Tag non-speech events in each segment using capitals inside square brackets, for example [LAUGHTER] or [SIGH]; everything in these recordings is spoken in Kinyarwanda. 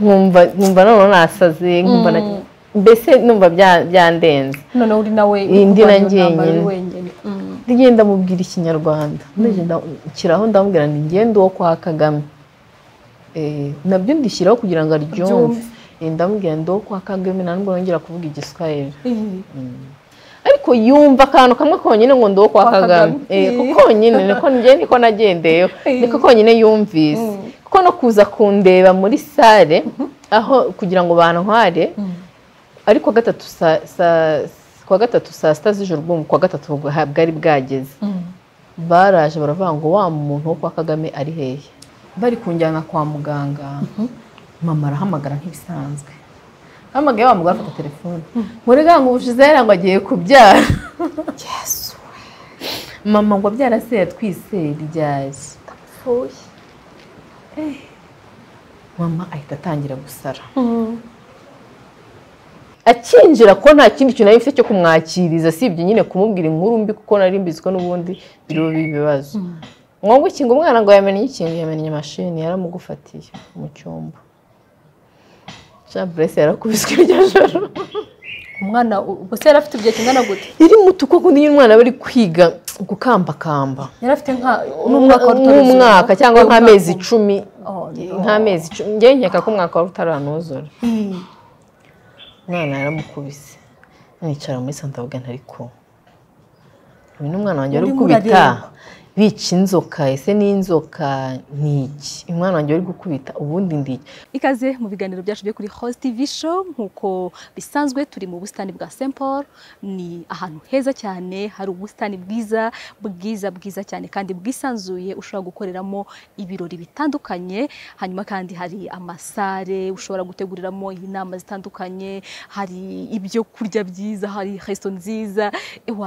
nkumva nkumva noneho nasaze nkumva na- Mm. mbese numva bya- byandenze. Noneho uri nawe Indi na wenyine. Mm. ngenda mubwira ikinyarwanda. Ndagenda nshyiraho ndamubwira ngo ngende uwo kwa kagame. Eh, na byo ndishyiraho kugira ngo aryumve. Eh, ndamubwira ndi uwo kwa kagame nta nubwo nongera kuvuga igiswahili. Eh. Ariko yumva akantu kamwe konyine ngo ndi uwo kwa kagame. Eh, ko konyine niko njye niko nagendeyeho Eh. niko konyine yumvise Mm. kuko no kuza kundeba muri sale aho kugira ngo bantware Mm. ari kuwa gatatu kuwa gatatu saa sita z'ijoro ubwo kuwa gatatu bwa- bwari bwageze Mm. baraje baravuga ngo wa muntu wo kwa kagame ari hehe bari kunjyana kwa muganga mama arahamagara nk'ibisanzwe ahamagaye wa mugore afata telefone. Murega ngo ubushize yari ngo agiye kubyara. Yesu. Mama ngo abyara se yatwise ryari fuye mama ahita atangira gusara. Mm. akinjira ko nta kindi kintu mfite cyo kumwakiriza sibye nyine kumubwira inkuru mbi kuko nari mbizi ko n'ubundi biriho ibibazo. Ngo ikinga umwana ngo yamennye ikinga yamennye mashini yaramugufatiye mu cyumba jean burese yarakubiswe iryo joro. Umwana ubwo se yari afite igihe kingana gute? Iri muto kuko niyo umwana aba ari kwiga gukambakamba. Yari afite nk'umwaka cyangwa nk'amezi icumi. Oh, no. nk'amezi icumi njyewe nkeka ko umwaka wari utaranuzura umwe. umwana yaramukubise. Nicara muri santa avuga ariko. Uyu ni umwana wanjye wari gukubita. Bica inzoka ese n'inzoka ni iki? Umwana wanjye wari gukubita ubundi ndi ikaze mu biganiro byacu byo kuri Host TV show nk'uko bisanzwe turi mu busitani bwa St Paul ni ahantu heza cyane hari ubusitani bwiza bwiza bwiza cyane kandi bwisanzuye ushobora gukoreramo ibirori bitandukanye hanyuma kandi hari amasare ushobora guteguriramo inama zitandukanye hari ibyo kurya byiza hari resto nziza.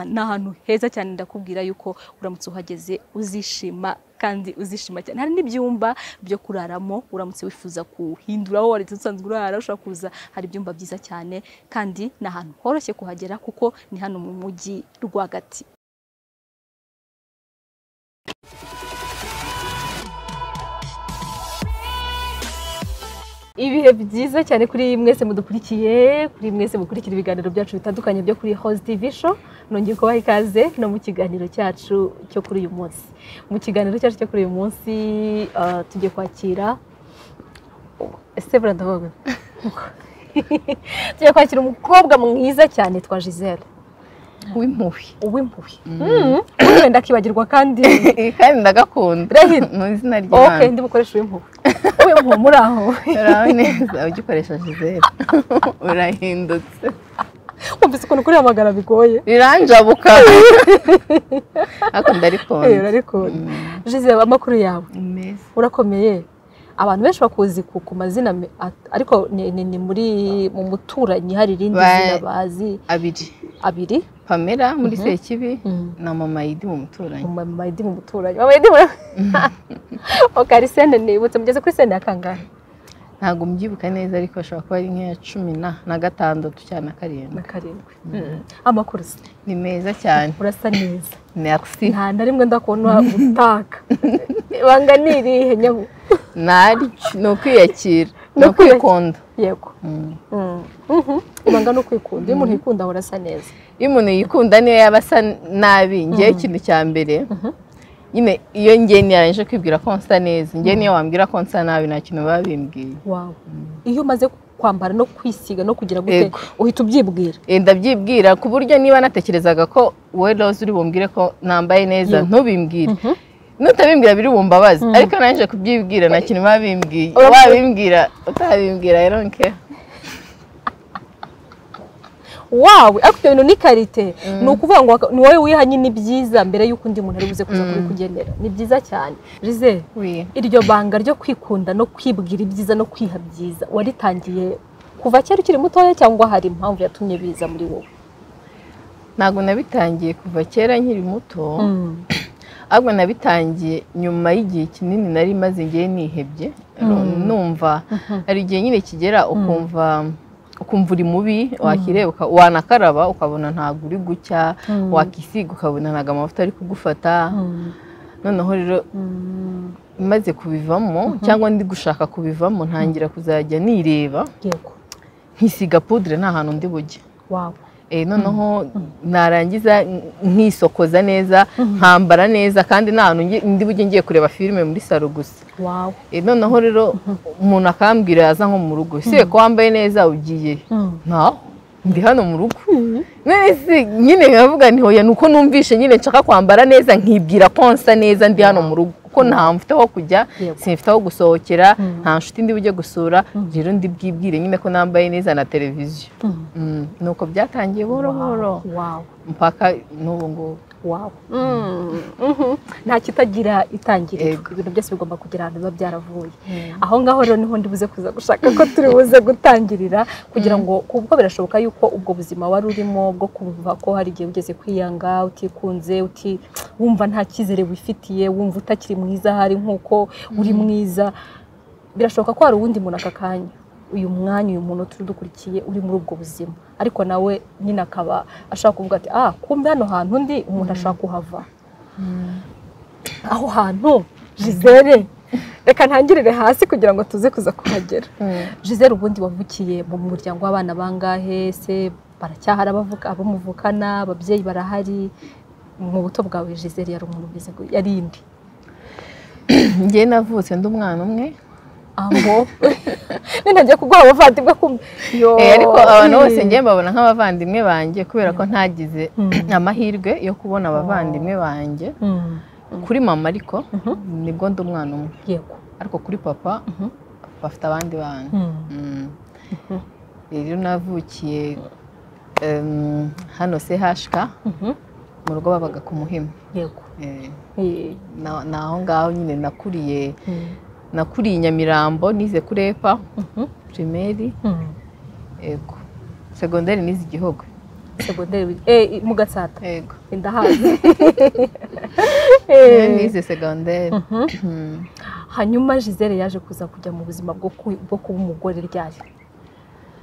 Ni ahantu heza cyane ndakubwira yuko uramutse uhageze uzishima kandi uzishima cyane. Hari n'ibyumba byo kuraramo uramutse wifuza kuhindura aho wari usanzwe urara ushobora kuza hari ibyumba byiza cyane kandi ni ahantu horoshye kuhagera kuko ni hano mu mujyi rwagati. Ibihe byiza cyane kuri mwese mudukurikiye kuri mwese mukurikira ibiganiro byacu bitandukanye byo kuri Host TV show nongeye kubaha ikaze no mu kiganiro cyacu cyo kuri uyu munsi. Mu kiganiro cyacu cyo kuri uyu munsi ah, tugiye kwakira ese burandavuga [LAUGHS] tugiye kwakira umukobwa mwiza cyane twa Giselle w'impuhwe uw'impuhwe. Mm. wenda akibagirwa kandi [LAUGHS] kandi ndagakunda. [LAUGHS] Mu izina ry'imana ndi bukoresha uw'impuhwe. [LAUGHS] Uw'impuhwe muri aho. Uraho neza ugikoresha gisele. Urahindutse. Wumvise ukuntu kurihamagara bigoye. Riranjabuka ariko ndarikunda. Urarikunda Giselle amakuru yawe. Urakomeye. Abantu benshi bakuzi ku, mazina ariko ni, muri mu muturanyi hari irindi zina bazi. abiri. Abiri? Pamela muri sekibi Mhm. na mama yidi mu muturanyi. Mu mayidi mu muturanyi. Mama yidi muri okari sene nibutse mugeze kuri sene ya kangahe ntabwo mbyibuka neza ariko ashobora kuba ari nk'iya cumi na gatandatu cyangwa na na karindwi. Karindwi amakuru se? Ni meza cyane. Urasa neza. [LAUGHS] Merci. Nta na rimwe ndakubona utaka. Ibanga ni irihe nyabu? Ni ukwiyakira. [LAUGHS] Ni ukwikunda. Yego. Mm. Mm. Mhm. ibanga ni ukwikunda. Iyo umuntu yikunda ahora asa neza. Iyo umuntu yikunda niyo yaba asa nabi ngewe ikintu cya mbere nyine iyo ngiye niyarangije kwibwira ko nsa neza ngewe niyo wambwira ko nsa nabi nta kintu biba bimbwiye. Iyo umaze kwambara no kwisiga no kugira gute uhita ubyibwira? Eh, ndabyibwira ku buryo niba natekerezaga ko wowe rose uri bumbwire ko nambaye neza ntubimbwire. Nutabimbwira biri bumbabaza ariko narangije kubyibwira nta kintu biba bimbwiye. Wabimbwira utabimbwira I don't care. Wawe. Ariko ibyo bintu ni karite ni ukuvuga ngo ni wowe wiha nyine ibyiza mbere y'uko undi muntu ari buze kuza kubikugenera. Ni byiza cyane. Rize iryo banga ryo kwikunda no kwibwira ibyiza no kwiha byiza waritangiye kuva kera ukiri mutoya cyangwa hari impamvu yatumye biza muri wowe? Ntabwo nabitangiye kuva kera nkiri muto. Ahubwo nabitangiye nyuma y'igihe kinini nari maze ngiye nihebye. Numva hari igihe nyine kigera ukumva ukumva uri mubi wakireba uka- wanakaraba ukabona ntabwo uri gucya wakisiga ukabona ntabwo amavuta ari kugufata. Noneho rero maze kubivamo cyangwa ndi gushaka kubivamo ntangira kuzajya nireba. Nkisiga pudire nta hantu ndi bujye. Noneho narangiza n- nkisokoza neza nkambara neza kandi nta hantu ndi bujye ngiye kureba filime muri salo gusa. Eh, noneho rero umuntu akambwira yaza nko mu rugo ko wambaye neza ugiye? Ntaho ndi hano mu rugo. None se nyine nkavuga nti hoya nuko numvishe nyine nshaka kwambara neza nkibwira ko nsa neza ndi hano mu rugo. Kuko nta mfite aho kujya simfite aho gusohokera nta nshuti ndi bujye gusura rero ndi bwibwire nyine ko nambaye neza na televiziyo. Mm, nuko byatangiye buhoro buhoro mpaka n'ubu ngubu. Wawe nta kitagira itangiriro ibintu byose bigomba kugira ahantu biba byaravuye. Aho ngaho rero ni ho ndi buze kuza gushaka ko turi buze gutangirira kugira ngo kuko birashoboka yuko ubwo buzima wari urimo bwo kumva ko hari igihe ugeze kwiyanga utikunze uti wumva nta cyizere wifitiye wumva utakiri mwiza ahari nk'uko uri mwiza. Birashoboka ko hari uwundi muntu aka kanya. Uyu mwanya uyu muntu turi dukurikiye uri muri ubwo buzima. Ariko nawe nyine akaba ashaka kuvuga ati ah kumbe hano hantu ndi umuntu ashaka kuhava. Aho hantu Gisele reka ntangirire hasi kugira ngo tuze kuza kuhagera. Gisele ubundi wavukiye mu muryango w'abana bangahe? Se baracyahari abavuka abo muvukana ababyeyi barahari? Mu buto bwawe Gisele yari umuntu yari indi? [CLEARS THROAT] Njye navutse ndi umwana umwe. Aho [LAUGHS] ninajya kuguha abavandimwe Eh, ariko abantu bose ngiye mbabona nk'abavandimwe banjye kubera ko ntagize Mm. amahirwe yo kubona abavandimwe banjye Mm, kuri mama ariko ni bwo ndi umwana umwe. Ariko kuri papa Mhm. bafite abandi bana. Mm, Mm. rero navukiye hano CHK mhm, mu rugo babaga ku muhima. Yego. Eh, ni aho ngaho nyine nakuriye mm, nakuriye nyamirambo nize kuri epa mhm, pirimeri yego segonderi nize igihugu segonderi eh, mu gatsata. Yego ndahazi Niyo [LAUGHS] Eh, nize segonderi mhm. Mm. hanyuma Gisele yaje kuza kujya mu buzima bwo ku- bwo kuba umugore ryari?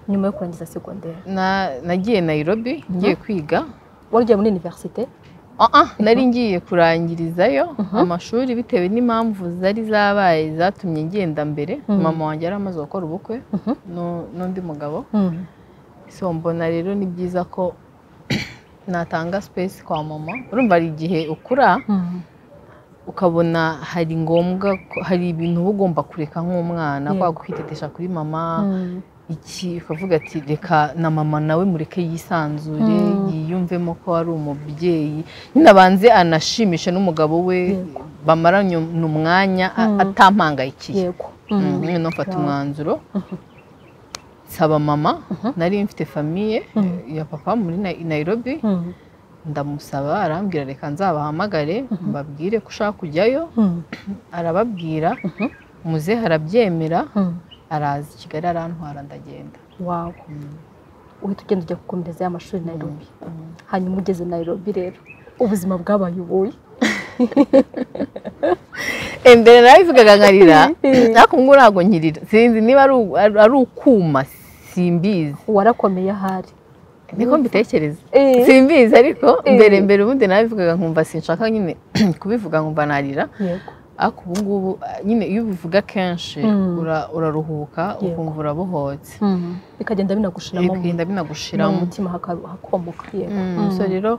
Nyuma yo kurangiza segonderi Na- nagiye Nairobi ngiye kwiga. Wari ugiye muri universite ah, nari ngiye kurangirizayo amashuri bitewe n'impamvu zari zabaye zatumye ngenda mbere. Mama wanjye yari amaze gukora ubukwe nu- n'undi mugabo. So mbona rero ni byiza ko [CLEARS THROAT] natanga space kwa mama. Urumva hari igihe ukura ukabona hari ngombwa hari ibintu uba ugomba kureka nk'umwana. Kwa kwitetesha kuri mama. Iki ukavuga ati reka na mama nawe mureke yisanzure Mm. yiyumvemo ko ari umubyeyi. Nyine abanze anashimishe n'umugabo we bamaranye umwanya a- Mm. atampangayikiye yego. Mm, nyine mfata umwanzuro. Nsaba mama nari mfite famiye ya papa muri Nai- Nairobi. Ndamusaba arambwira reka nzabahamagare mbabwire ko ushaka kujyayo. Arababwira. Muzehe arabyemera. Mm. Araza i Kigali arantwara ndagenda. Wawe uhita ugenda ujya gukomereza y'amashuri Nairobi. Hanyuma ugeze Nairobi rero. Ubuzima bwabaye ubuye [LAUGHS] mbere narabivugaga nkarira [LAUGHS] ariko ngo ntabwo nkirira. Sinzi niba ari ukuma simbizi. Warakomeye ahari. Niko mbitekereza. Eh. simbizi ariko Eh. mbere mbere ubundi narabivugaga nkumva sinshaka nyine [CLEARS THROAT] kubivuga nkumva narira. Yego. Ariko ubu ngubu nyine iyo ubivuga kenshi Mm. ura- uraruhuka ukumva urabohotse. Mm. bikagenda binagushiramo mu binagushiramo. mutima haka- hakomoka yego. Mm, so rero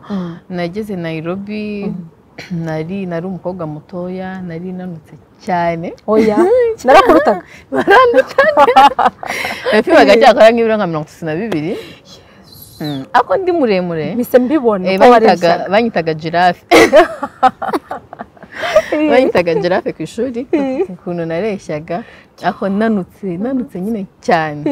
nageze Nairobi [CLEARS THROAT] nari nari umukobwa mutoya nari nanutse cyane. Oya. Narakurutaga napimaga cyakora nk'ibiro nka mirongo itatu na bibiri. Ariko ndi muremure. Mise mbibona eh, banyitaga jirafe [LAUGHS] banyitaga jirafe ku ishuri. Ukuntu nareshyaga. Ariko nanutse nanutse nyine cyane.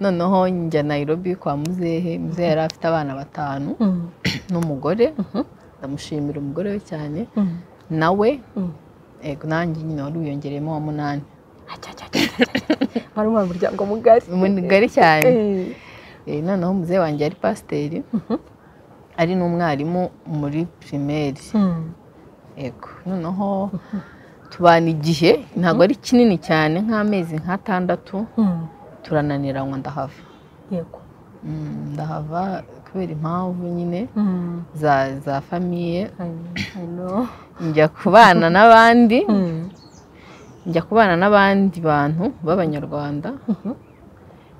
Noneho njya Nairobi kwa muzehe. Muzehe yari afite abana batanu. Mm. n'umugore. Ndamushimira umugore we cyane. Mm. nawe? Mm. ego nanjye nyine wari wiyongereyemo wa munani. Mwari mu muryango mugari. Mugari cyane. Eh. Eh, noneho muzehe wanjye yari pasiteri. Ari n'umwarimu muri pirimeri Mm. ego noneho tubana igihe ntabwo ari kinini cyane nk'amezi nk'atandatu Mm. turananiranywa ndahava. Yego. Mm, ndahava kubera impamvu nyine Mm. za za famiye njya kubana n'abandi. Njya kubana n'abandi bantu b'abanyarwanda.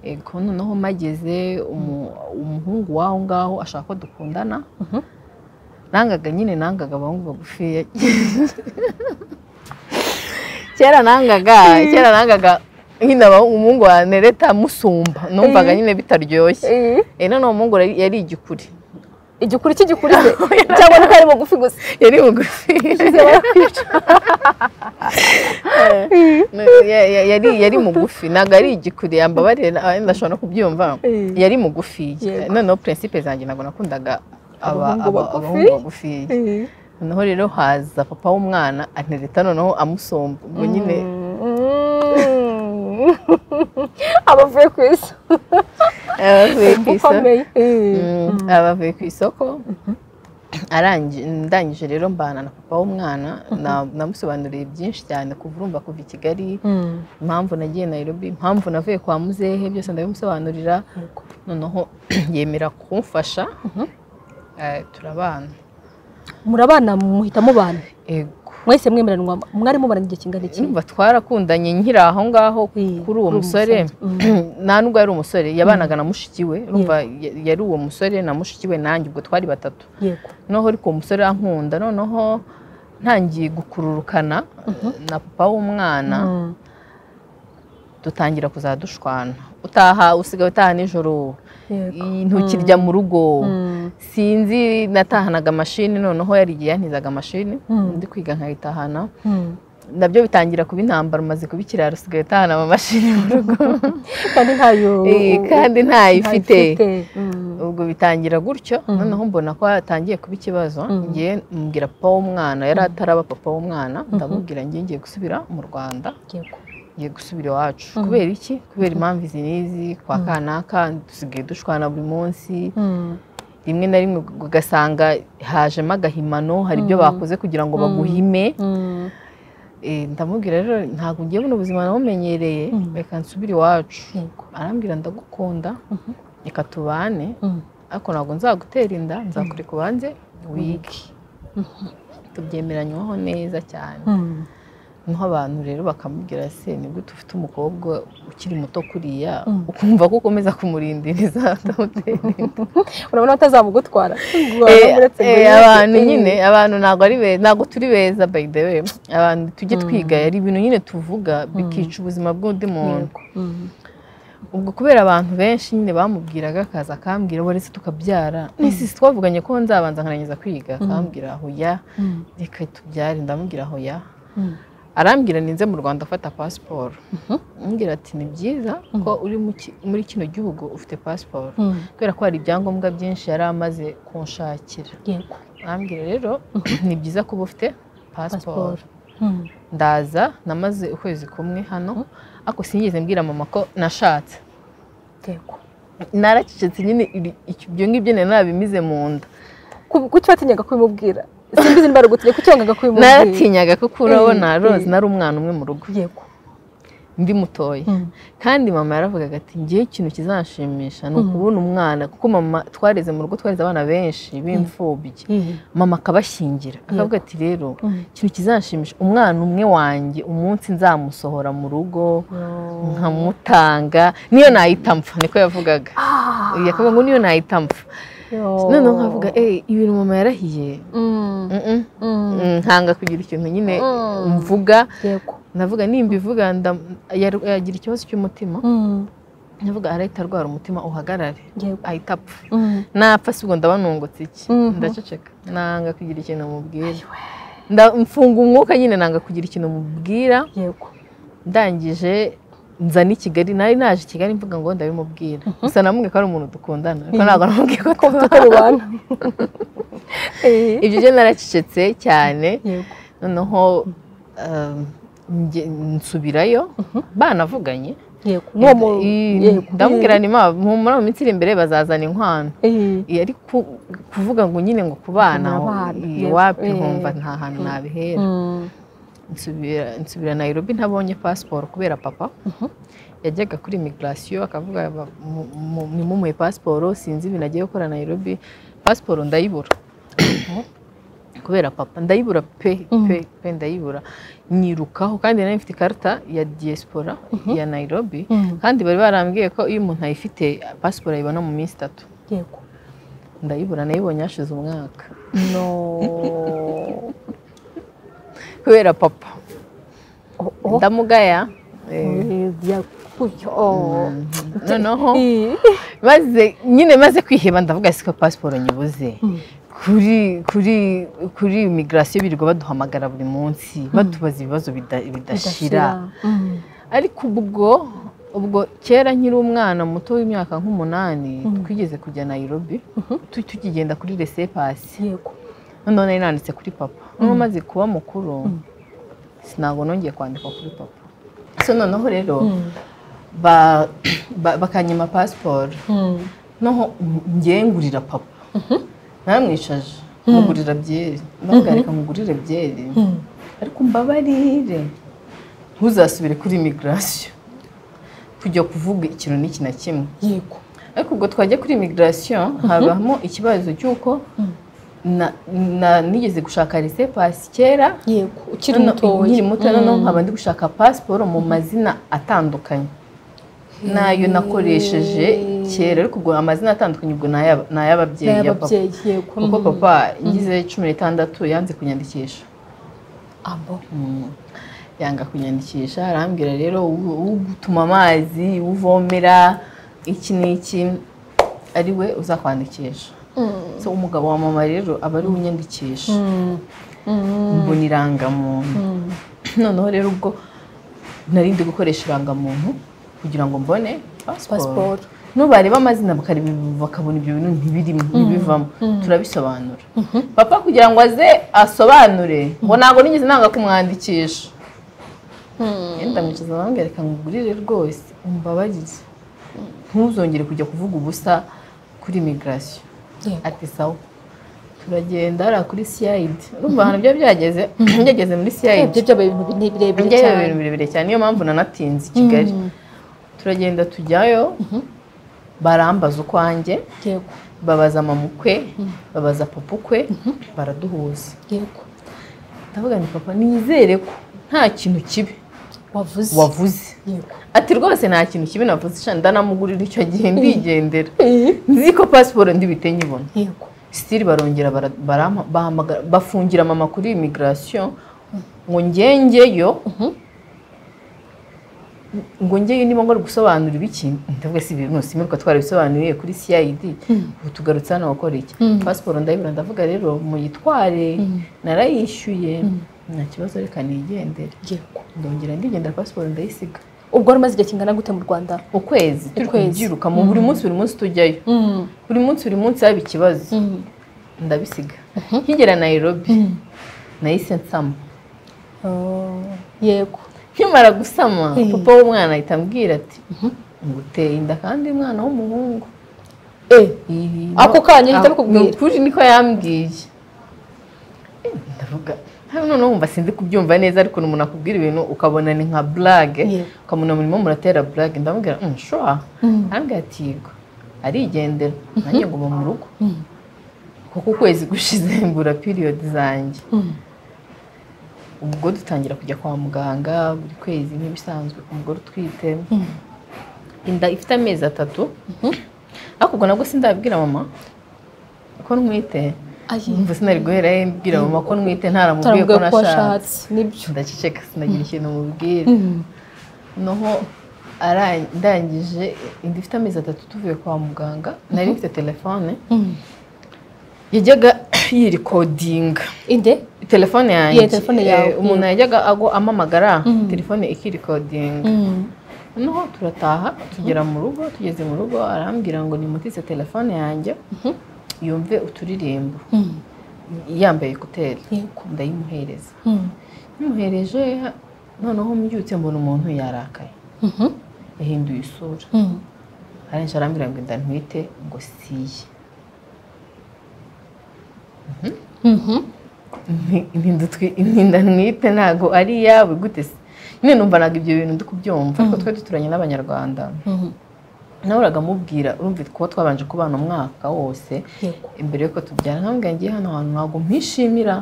Ego noneho mageze umu- umuhungu w'aho ngaho ashaka ko dukundana. Nangaga nyine nangaga abahungu bagufiya. [LAUGHS] Kera nangaga kera nangaga nyine umuhungu wa nereta musumba numvaga nyine bitaryoshye. Eh, none uwo muhungu yari yari igikuri. Igikuri cy'igikuri [LAUGHS] cyangwa nuko ari mugufi gusa? Yari mugufi [LAUGHS] ya- yari yari mugufi. Ntabwo ari igikuri yambabarire na- ndashobora no kubyumva. Eh. yari mugufi. Noneho principe zanjye ntabwo nakundaga Abahungu aba- bagufi? bagufi noneho rero haza papa w'umwana anereta noneho amusomba. Ubwo nyine ku [LAUGHS] isi abavuye ku isoko. Ukomeye Mm, abavuye ku isoko. Ndangije rero mbana na papa w'umwana. Na- namusobanuriye byinshi cyane kuva urumva kuva i kigali. Impamvu nagiye Nairobi impamvu navuye kwa muzehe byose ndabimusobanurira. Noneho [CLEARS THROAT] yemera kumfasha. Eh, turabana murabana muhita mubana mwese mwemeranwa mwari mubaranye igihe kingana iki? Twarakundanye nkiri aho ngaho Eh, kuri uwo musore. Musore. [CLEARS THROAT] nta nubwo yari umusore yabanaga na mushiki we. Yari uwo musore na mushiki we nanjye ubwo twari batatu. Noneho ariko uwo musore ankunda noneho ntangiye gukururukana na papa w'umwana. Mm. dutangira kuzadushwana. Utaha usigaye utaha nijoro. Ntukirya mu rugo. Mm. sinzi natahanaga amashini noneho yari igihe yantizaga amashini Mm. ndi kwiga nkayitahana. Mm. na byo bitangira kuba intambara umaze kuba ikiraro usigaye utahana amamashini mu rugo. [LAUGHS] Kandi ntayo Eh. Mm. ubwo bitangira gutyo noneho mbona ko hatangiye kuba ikibazo. Ngiye mbwira papa w'umwana. Yari ataraba papa w'umwana. Ndamubwira ngiye ngiye gusubira mu rwanda. Ngiye gusubira iwacu. Kubera iki? Kubera impamvu izi n'izi kwa kanaka dusigaye dushwana buri munsi. Rimwe na rimwe ugasanga hajemo agahimano hari ibyo bakoze kugira ngo baguhime. Eh, ndamubwira rero ntabwo ngiye buno ubuzima nabumenyereye. Reka nsubire iwacu. Arambwira ndagukunda. Reka tubane. Ariko ntabwo nzagutera inda nzakureka ubanze wige. Tubyemeranywaho neza cyane. Mm. ni ho abantu rero bakamubwira se ni gute ufite umukobwa ukiri muto kuriya ukumva ko ukomeza kumurindiriza [LAUGHS] [LAUGHS] urabona batazamugutwara Eh, eh, abantu nyine abantu ntabwo ari beza ntabwo turi beza by the way. Abantu tujye twiga ari ibintu nyine tuvuga bikica ubuzima bw'undi muntu. Ubwo kubera abantu benshi nyine bamubwiraga akaza akambwira waretse tukabyara? N'isi twavuganye ko nzabanza nkarangiza kwiga. Akambwira hoya reka tubyare ndamubwira hoya arambwira ninze mu rwanda afata pasiporo. Ambwira ati ni byiza ko uri muri kino gihugu ufite pasiporo. Kubera ko hari ibyangombwa byinshi yari amaze kunshakira. Yego. Arambwira rero ni byiza kuba ufite pasiporo. Ndaza namaze ukwezi kumwe hano ariko sinigeze mbwira mama ko nashatse. Yego. Naracecetse nyine ibyo ngibyo nari nabimize mu nda. Ku- kuki watinyaga kubimubwira? Simbizi niba arugutinya kuki wangaga kubimubwira naratinyaga kuko urabona Eh, rose eh. nari umwana umwe mu rugo. Yego. Ndi mutoya. Kandi mama yaravugaga ati ngewe ikintu kizanshimisha ni ukubona umwana. Kuko mama twareze mu rugo twareze abana benshi b'imfubyi. Mama akabashyingira. Akavuga ati rero ikintu kizanshimisha umwana umwe wanjye umunsi nzamusohora mu rugo nkamutanga. Niyo nahita mpfa niko yavugaga. Yakavuga ngo niyo nahita mpfa. Noneho nkavuga ibintu mama yarahiye nkanga kugira ikintu nyine mvuga yego ndavuga nimba ivuga yagira ikibazo cy'umutima ndavuga arahita arwara umutima uhagarare ahita apfa napfa si ubwo ndaba nungutse iki ndaceceka nanga kugira ikintu mubwira mfunga umwuka nyine nanga kugira ikintu mubwira ndangije nza n'i kigali nari naje i kigali mvuga ngo ndabimubwira. Gusa namubwiye ko ari umuntu dukundana ariko ntabwo namubwiye ko tubana tukarubana [LAUGHS] ibyo byo naracecetse cyane. Noneho nge- nsubirayo. Banavuganye. I- yego ndamubwira ni muri mu minsi iri imbere bazazana inkwano. Eh, yari ku- kuvuga ngo nyine ngo kubana i- wapi Eh. nkumva nta hantu nabihera. Mm, nsubira Nairobi ntabonye pasiporo kubera papa. Yajyaga kuri immigration akavuga nimumuye pasiporo sinzi ibintu agiye gukora Nairobi. Pasiporo ndayibura. Kubera papa ndayibura pe pe pe ndayibura. Nyirukaho kandi nari mfite ikarita ya diaspora ya Nairobi. Kandi bari barambwiye ko iyo umuntu ayifite pasiporo ayibona mu minsi itatu. Ndayibura nayibonye hashize umwaka. No. [LAUGHS] kubera papa Oh, oh. ndamugaya eh, Eh. Oh. noneho Eh. maze nyine maze kwiheba ndavuga siko pasiporo nyibuze kuri kuri kuri imigirasiyo birirwa baduhamagara buri munsi batubaza ibibazo bida- bidashira Mm. ariko ubwo ubwo kera nkiri umwana muto w'imyaka nk'umunani twigeze kujya Nairobi tu- tukigenda kuri resepasi yego noneho nari nanditse kuri papa. Noneho maze kuba mukuru sinabwo nongeye kwandikwa kuri papa. So noneho rero ba- ba- bakanyima pasiporo. Noneho ngewe ngurira papa. Naramwicaje mugurira byeri. Ndavuga reka mugurire byeri. Ariko mbabarire. Ntuzasubire kuri imigirasiyo kujya kuvuga ikintu n'iki na kimwe. Ariko ubwo twajya kuri imigirasiyo habamo ikibazo cy'uko nigeze gushaka resepasi kera yego ukiri muto noneho nkaba ndi gushaka pasiporo mu mazina atandukanye. Nayo nakoresheje kera ariko ubwo amazina atandukanye ubwo ni ay'aba- ni ay'ababyeyi ya papa. Kuko papa ngize cumi n'itandatu yanze kunyandikisha. Abo Mm. yanga kunyandikisha arambwira rero ugutuma amazi uvomera iki n'iki ari we uzakwandikisha. Umugabo wa mama rero aba ari we unyandikisha mbona irangamuntu. [CLEARS THROAT] Noneho rero ubwo nari ndi gukoresha irangamuntu kugira ngo mbone pasiporo. Nubareba amazina bakabona ibyo bintu ntibirimo ntibivamo. Turabisobanura. Papa kugira ngo aze asobanure ngo ntabwo nigeze nanga kumwandikisha yenda mwicaza bambwira reka ngugurire rwose. Umbabarire. Ntuzongere kujya kuvuga ubusa kuri imigirasiyo ati sawa. Turagenda hariya kuri siyayidi urumva ahantu byaba byageze? [CLEARS THROAT] Byageze muri siyayidi byabaye ibintu birebire cyane. niyo mpamvu nanatinze i kigali. Turagenda tujyayo. Barambaza ukwanjye. Babaza mama ukwe babaza papa ukwe. Baraduhuza. Ndavuga ni papa nizere ko nta kintu kibi wavuze. Wavuze. Yego. Ati rwose nta kintu kibi navuze sha ndanamugurira icyo gihe ndigendera. Nzi ko pasiporo ndibite nyibona yego. Sitiri barongera bafungira mama kuri imigirasiyo ngo ngengeyo ngo ngeyo niba ngomba gusobanura ibiki? Ndavuga si ibintu simirwa twarabisobanuriye kuri CID ubu tugarutse hano gukora iki pasiporo ndayibura ndavuga rero muyitware narayishyuye. Nta kibazo reka nigendere. Ndongera ndigendera pasiporo ndayisiga. Ubwo wari umaze igihe kingana gute mu rwanda? Ukwezi. Turi kubyiruka mu buri munsi buri munsi tujyayo. Buri munsi buri munsi haba ikibazo. Ndabisiga. Nkigera Nairobi. Nahise nsama. Oh, yego. Nkimara gusama Eh. papa w'umwana ahita ambwira ati nguteye inda kandi umwana w'umuhungu. Eh. Ako kanya ahita ah, abikubwira? ni ukuri niko yambwiye. Eh, ndavuga hano noneho wumva sinzi kubyumva neza ariko umuntu akubwira ibintu ukabona ni nka burage ukabona murimo muratera burage ndamubwira "Mm, sure. Arambwira ati yego. Arigendera. Nanjye nguma mu rugo. Kuko ukwezi gushize mbura piriyodi zanjye. Ubwo dutangira kujya kwa muganga buri kwezi nk'ibisanzwe ku mugore utwite. Inda ifite amezi atatu. Ariko ubwo nabwo sindabwira mama ko ntwite. Numva sinari guhera he mbwira mama ko ntwite ntaramubwiye ko nashatse ni byo? Ndaceceka sinagira ikintu mubwira noneho ndangije inda ifite amezi atatu tuvuye kwa muganga nari mfite telefone. Yajyaga yirikodinga inde? Telefone yanjye. Yeah, telefone yawe, eh, umuntu yeah. yajyaga ago amamagara telefone ikirikodinga noneho turataha tugera mu rugo tugeze mu rugo arambwira ngo nimutise telefone yanjye yumve uturirimbo. Yambaye ekuteri ndayimuhereza nyimuhereje noneho mbyutse mbona umuntu yarakaye. Yahinduye isura. Arenshi arambwira ngo inda ntwite ngo siye. Inda twi- inda ntwite ntabwo ari iyawe gute se? Nyine numva ntabwo ibyo bintu ndi kubyumva ariko twari duturanye n'abanyarwanda. Nahoraga amubwira urumva kuba twabanje kubana umwaka wose imbere y'uko tubyara nkambwira ngiye hano hantu ntabwo mpishimira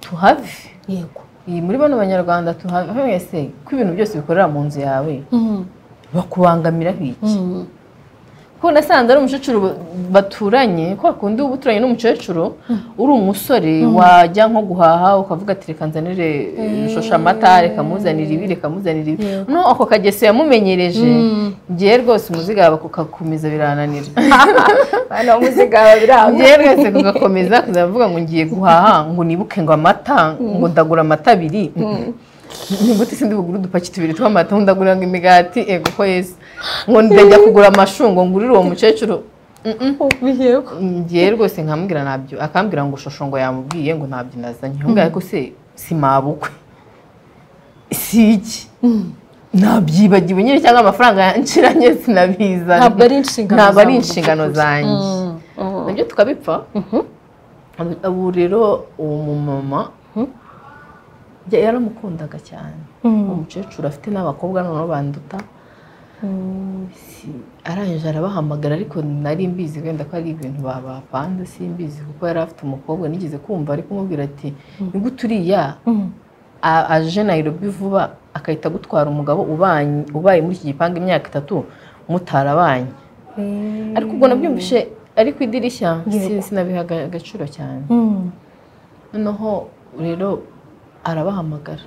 tuhave. Yego. Iyi muri bano banyarwanda tuhave wese ko ibintu byose bikorera mu nzu yawe bakubangamiraho iki kuko nasanze ari umukecuru baturanye ko kundi uba uturanye n'umukecuru uri umusore wajya nko guhaha ukavuga ati reka nzanire shosha amata reka muzanire ibi reka muzanire ibi. Yego. no ako kageso yamumenyereje. Ngiye rwose umuziga wawe kukakomeza birananira [LAUGHS] ngiye rwose kugakomeza kuzavuga ngo ngiye guhaha ngo nibuke ngo amata ngo ndagura amata abiri. [LAUGHS] nigute sindi bugure udupaki tubiri tw'amata ndagura ngo imigati ego ko yesu. Ngo ndajya kugura amashu ngo ngurire uwo mukecuru. Yego ngiye rwose nkamubwira ntabyo akambwira ngo shosho ngo yamubwiye ngo ntabyo nazanye. Nkambwira ko se si mabukwe. Si iki? Nabyibagiwe nyine cyangwa amafaranga yanshiranye sinabizana Ntabwo ari inshingano ntabwo ari zawe inshingano mu by'ukuri. zanjye na byo tukabipfa. Ubu rero uwo mumama yaramukundaga cyane. Umukecuru afite n'abakobwa noneho banduta. Si- arangije arabahamagara ariko nari mbizi wenda ko ari ibintu bapanze simbizi kuko yari afite umukobwa nigeze kumva ari kumubwira ati ni gute uriya aje Nairobi vuba agahita agutwara umugabo ubaye muri iki gipangu imyaka itatu mutarabanye ariko ubwo nabyumvishe ari ku idirishya si- sinabiha aga- agaciro cyane. Noneho rero arabahamagara.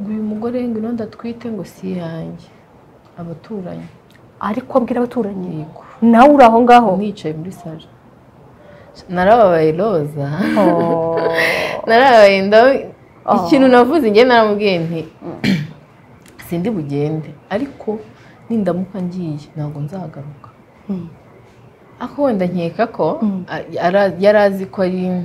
Ngo uyu mugore ngo ino ndatwite ngo si iyanjye. Abaturanyi. Ariko abwira abaturanyi. Yego. Nawe uri aho ngaho. Nicaye muri salo narababaye roza [LAUGHS] narababaye ndawe ikintu navuze njye naramubwiye nti [CLEARS THROAT] sindi bugende. Ariko nindamuka ngiye ntabwo nzagaruka. Ako wenda nkeka ko ara- yari azi ko ari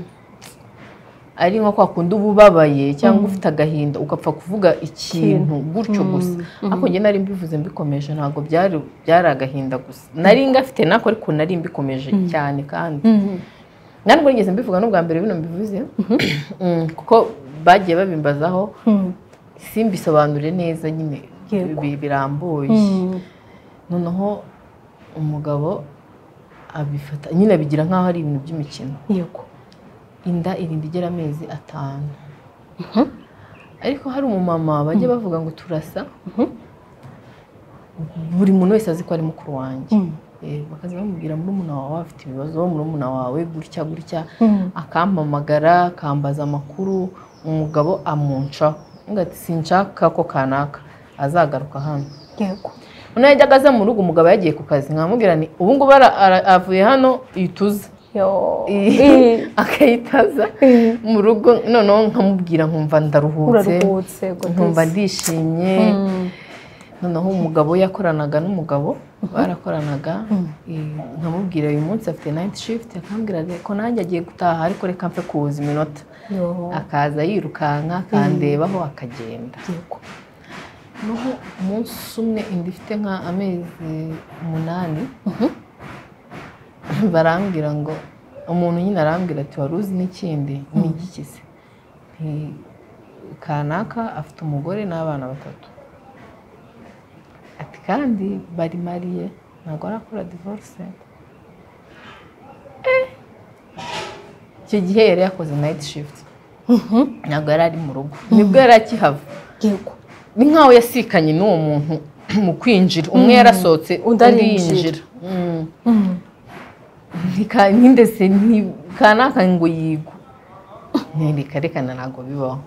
ari nko kwa kundi uba ubabaye cyangwa ufite agahinda ugapfa kuvuga ikintu gutyo gusa. Ariko njye nari mbivuze mbikomeje ntabwo byari agahinda gusa. Nari ngafite nako ariko nari mbikomeje cyane kandi. Ntabwo nigeze mbivuga n'ubwa mbere bino mbivuze. [CLEARS THROAT] Mm, kuko bagiye babimbazaho simbisobanure neza nyine. Birambuye. Noneho umugabo abifata nyine abigira nk'aho ari ibintu by'imikino. Yego. Inda irinda igera amezi atanu. Ariko hari umumama bajya bavuga ngo turasa. Buri muntu wese azi ko ari mukuru wanjye. Eh, bakaza bamubwira murumuna wawe afite ibibazo murumuna wawe gutya gutya. Akampamagara akambaza amakuru umugabo amuncaho sinshaka ko kanaka. Azagaruka hano. Yego. Yajyaga aza mu rugo umugabo yagiye ku kazi. Nkamubwira ni ubu ngubu avuye hano yituze yo akayitaza [LAUGHS] mu rugo noneho nkamubwira nkumva ndaruhutse. Nkumva ndishimye. Noneho umugabo yakoranaga n'umugabo barakoranaga. Eh, nkamubwira uyu munsi afite nayiti shifuti akambwira ko nanjye agiye gutaha ariko reka mfe kuza iminota. Akaza yirukanka akandebaho akagenda. Yego. Noneho umunsi umwe inda ifite nka amezi umunani [LAUGHS] barambwira ngo umuntu nyine arambwira ati wari uzi n'ikindi? Ni igikize Nti, kanaka afite umugore n'abana batatu. Ati kandi bari mariye ntabwo arakora divorce? Eh. icyo gihe yari yakoze night shift. Ntabwo yari ari mu rugo. Nibwo yari akihava. Ni nkaho yasikanye n'uwo muntu mu kwinjira. Umwe yarasohotse Undi yinjira. Mm. Ntika- ntindese kanaka ngo yigwa ntireka rekana ntabwo bibaho.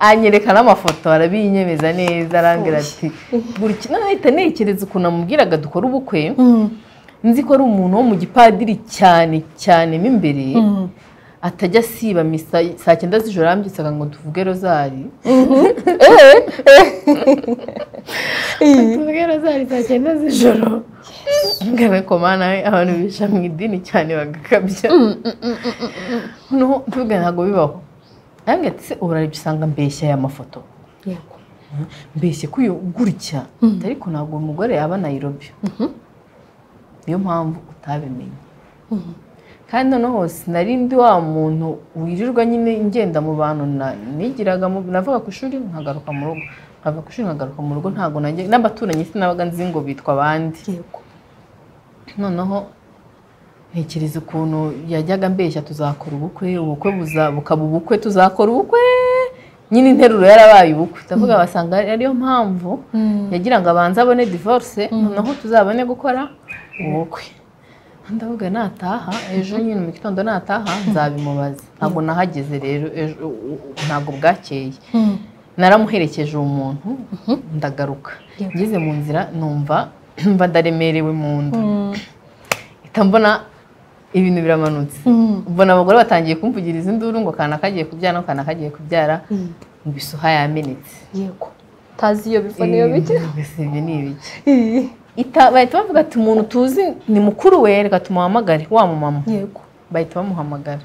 Anyereka n'amafoto arabinyemeza neza arambwira ati buri kimwe nahita ntekereza ukuntu amubwiraga dukora ubukwe. Nzi ko ari umuntu wo mu gipadiri cyane cyane mo imbere. Atajya asiba misa saa cyenda z'ijoro yambitsaga ngo tuvuge rozari. [LAUGHS] [LAUGHS] Tuvuge rozari saa cyenda z'ijoro. Ngabe komana abantu bisha mu idini cyane bagakabya. Noneho tuvuge ntabwo bibaho. Ati se ubu uraribyo usanga mbeshya aya mafoto. Yego. Mbeshye ko uyu gutya ariko ntabwo uyu mugore yaba Nairobi. Niyo mpamvu utabimenye kandi noneho sinari ndi wa muntu wirirwa nyine ngenda mu bantu na- nigiraga navaga ku ishuri nkagaruka mu rugo. Nkava ku ishuri nkagaruka mu rugo ntabwo nanjye n'abaturanyi sinabaga nzi ngo bitwa abandi. Noneho ntekereza ukuntu yajyaga mbeshya tuzakora ubukwe ubukwe bukaba ubukwe tuzakora ubukwe. Nyine interuro yarabaye ubukwe. Ndavuga basanga ariyo mpamvu yagira ngo abanze abone divorce noneho tuzabone gukora ubukwe. Ndavuga nataha ejo nyine mu gitondo nataha nzabimubaza ntabwo nahageze rero ejo ntabwo bwakeye. Naramuherekeje uwo muntu ndagaruka. Yego. ngeze mu nzira numva mba ndaremerewe mu nda. Mpita mbona ibintu biramanutse. Mbona abagore batangiye kumvugiriza induru ngo kana kagiye kubyara no kana kagiye kubyara ngo ibisuha yamenetse. Yego. Tazi iyo biva niyo bijya Mbese ibyo ni ibiki? Bahita bavuga ati umuntu tuzi ni mukuru we. Reka tumuhamagare. Wa mumama? Yego. Bahita bamuhamagara.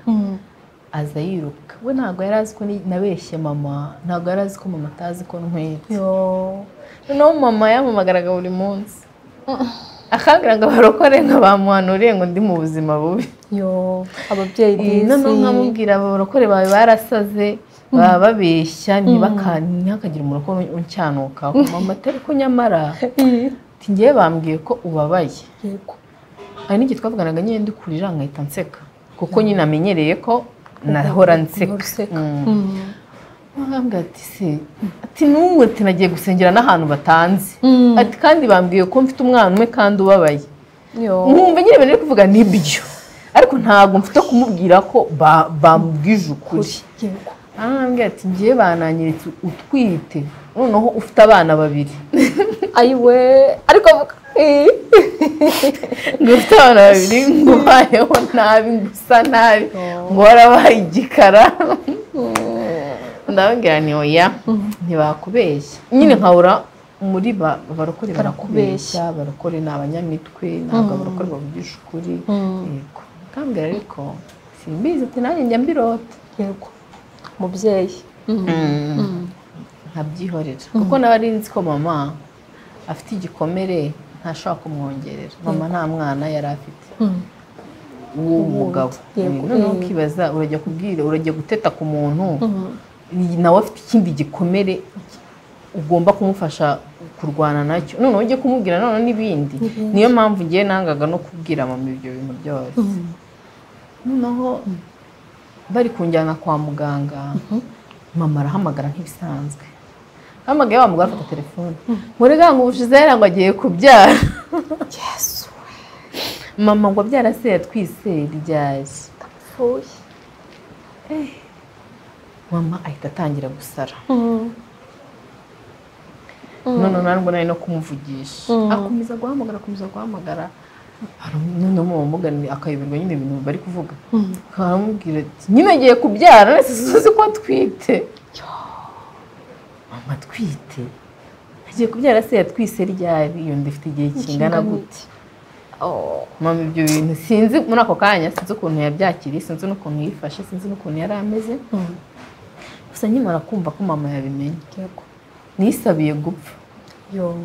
Aza yiruka. We ntabwo yari azi ko nabeshye mama. Ntabwo yari azi ko mama atazi ko ntwite noneho mama yampamagaraga buri munsi. Akambwira ngo abarokore nka bamuhanuriye ngo ndi mu buzima bubi. Ababyeyi Eh, bizi noneho nkamubwira abarokore bawe barasaze baba babeshya ntibaka- ntihakagire umurokore uncyanukaho mama atari ko nyamara [LAUGHS] ngewe bambwiye ko ubabaye. Hari n'igihe twavuganaga nyine ndi kurira nkahita nseka. Kuko nyine amenyereye ko nahora nseka. Mm. Arambwira ati se ati n'ubu ati nagiye gusengera n'ahantu batanze. Mm. ati kandi bambwiye ko mfite umwana umwe kandi ubabaye. Nkumva nyine bari kuvuga ni byo ariko ntabwo mfite kumubwira ko ba- bambwije ukuri. Arambwira ati ngiye bananyiritse utwite. Noneho ufite abana babiri. [LAUGHS] ayiwe ariko avuga eh. abana babiri ngo ubayeho nabi ngo usa nabi Oh. ngo warabaye igikara ndababwira ni oya ntibakubeshya nyine nkabura muri ba barokore barakubeshya. barokore ni abanyamitwe ntabwo abarokore bavugisha ukuri. Yego. Kambwira ariko simbizi ati nanjye njya mbirota. Yego. Mubyeyi. Nkabyihorera. Kuko nzi ko mama afite igikomere ntashobora kumwongerera. Mama nta mwana yari afite. Uwo mugabo. Noneho ukibaza urajya kubwira urajya guteta ku muntu. Nawe afite ikindi gikomere ugomba kumufasha kurwana na cyo. Noneho ujye kumubwira noneho n'ibindi. Niyo mpamvu ngiye nangaga no kubwira mama ibyo bintu byose. Noneho bari kunjyana kwa muganga mama arahamagara nk'ibisanzwe. Ahamagaye wa mugore afata telefone. Muri ga ngo ubushize yari ngo agiye kubyara. Yesu. Mama ngo abyara se yatwise ryari fuye mama ahita atangira gusara. None ntabwo nari no kumuvugisha. Akomeza guhamagara akomeza guhamagara. Noneho mumuganira akayoberwa nyine ibintu bari kuvuga. Akamubwira ati nyine agiye kubyara none uzi ko atwite? Mama atwite agiye kubyara se yatwise ryari iyo nda ifite igihe kingana gute? mama ibyo bintu sinzi muri ako kanya sinzi ukuntu yabyakiriye sinzi n'ukuntu yifashe sinzi n'ukuntu yari ameze. Gusa nkimara kumva ko mama yabimenye. Nisabiye gupfa. Yo.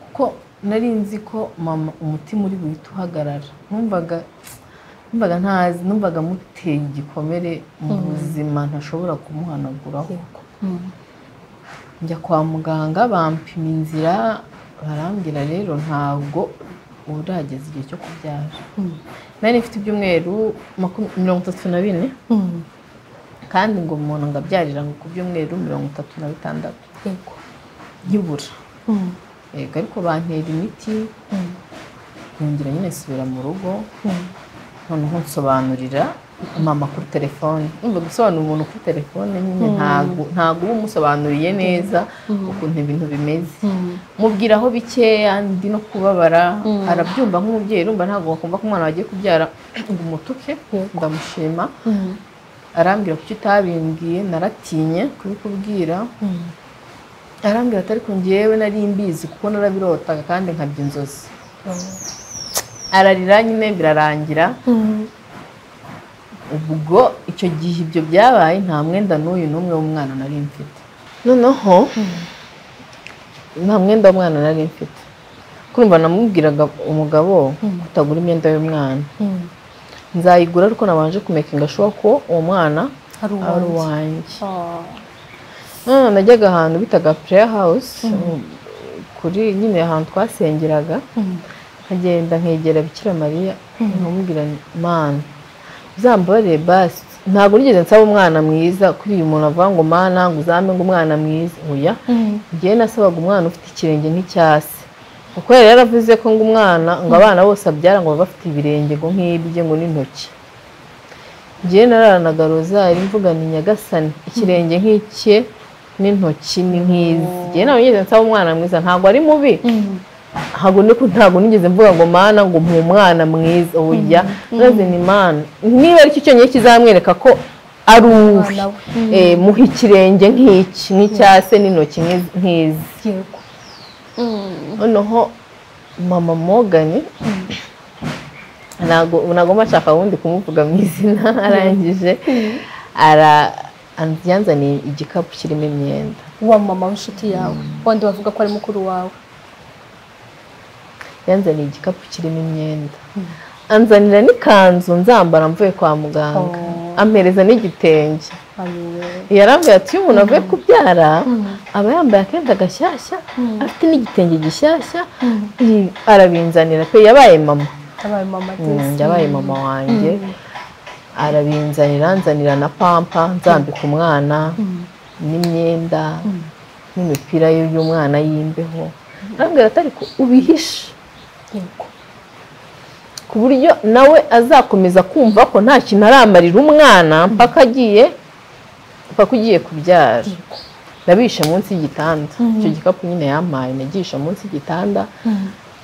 Kuko nari nzi ko mama umutima uri buhite uhagarara. Numvaga numvaga ntazi numvaga muteye igikomere mu buzima ntashobora kumuhanaguraho njya kwa muganga bampima inzira barambwira rero ntabwo urageza igihe cyo kubyara nari mfite ibyumweru mirongo itatu na bine. Kandi ngo umuntu ngo abyarira ngo ku byumweru mirongo itatu na bitandatu. Yego. Nkibura yego ariko bantera imiti. Nongera nyine nsubira mu rugo. Noneho nsobanurira. Mama kuri telefone. Numva gusobanurira umuntu kuri telefone nyine ntabwo ntabwo uba umusobanuriye neza ukuntu ibintu bimeze. Mubwiraho bikeya ndi no kubabara. Arabyumva nk'umubyeyi urumva ntabwo wakumva ko umwana wagiye kubyara. Ngo umutuke ndamushima. Arambwira kuki utabimbwiye naratinye kubikubwira arambwira ati ariko ngewe nari mbizi kuko narabirotaga kandi nkabya inzozi. Ararira nyine birarangira. Ubwo icyo gihe ibyo byabaye nta mwenda n'uyu n'umwe w'umwana nari mfite. Noneho? Nta mwenda w'umwana nari mfite. Kumva namubwiraga umugabo kutagura imyenda y'umwana. Nzayigura ariko nabanje kumekinga shuwa ko uwo mwana Ari uwanjye. none najyaga ahantu bitaga pureya hawusi kuri nyine ahantu twasengeraga. Nkagenda nkegera bikira mariya nkamubwira mana uzambabarire basi ntabwo nigeze nsaba umwana mwiza. Kuri uyu muntu avuga ngo mana ngo uzampe ngo umwana mwiza. Oya. Njyewe nasabaga umwana ufite ikirenge nk'icyase kuko yari yaravuze ko ngo umwana ngo abana bose abyara ngo baba bafite ibirenge ngo nk'ibye ngo n'intoki. Njyewe nararanaga rozari mvuga ni nyagasani. Ikirenge nk'icye n'intoki ni nk'izi. Njyewe ntabwo nigeze nsaba umwana mwiza. Ntabwo ari mubi. Ntabwo nigeze mvuga ngo mana ngo mpa umwana mwiza oya. Maze ni mana. Niba ari cyo cyonyine kizamwereka ko ari uwe. We. Eh, muha ikirenge nk'iki nk'icyase n'intoki nk'izi- noneho mama mogani ntabwo nshaka wundi kumuvuga mu izina arangije. Ara yanzaniye igikapu kirimo imyenda. Wa mama w'inshuti yawe. Wandi bavuga ko ari mukuru wawe? Yanzaniye igikapu kirimo imyenda anzanira n'ikanzu nzambara mvuye kwa muganga. Oh. ampereza n'igitenge. Yarambwira ati iyo umuntu avuye kubyara aba yambaye akenda gashyashya afite n'igitenge gishyashya arabinzanira pe yabaye mama. Yabaye mama wanjye. Arabinzanira nzanira na pampa nzambika umwana n'imyenda n'imipira y'umwana y'imbeho. Arambwira ati ariko ubihishe. Ku buryo nawe azakomeza kumva ko nta kintu aramarira umwana mpaka agiye mpaka ugiye kubyara. Nabishe munsi y'igitanda. Icyo gikapu nyine yampaye nagisha munsi y'igitanda.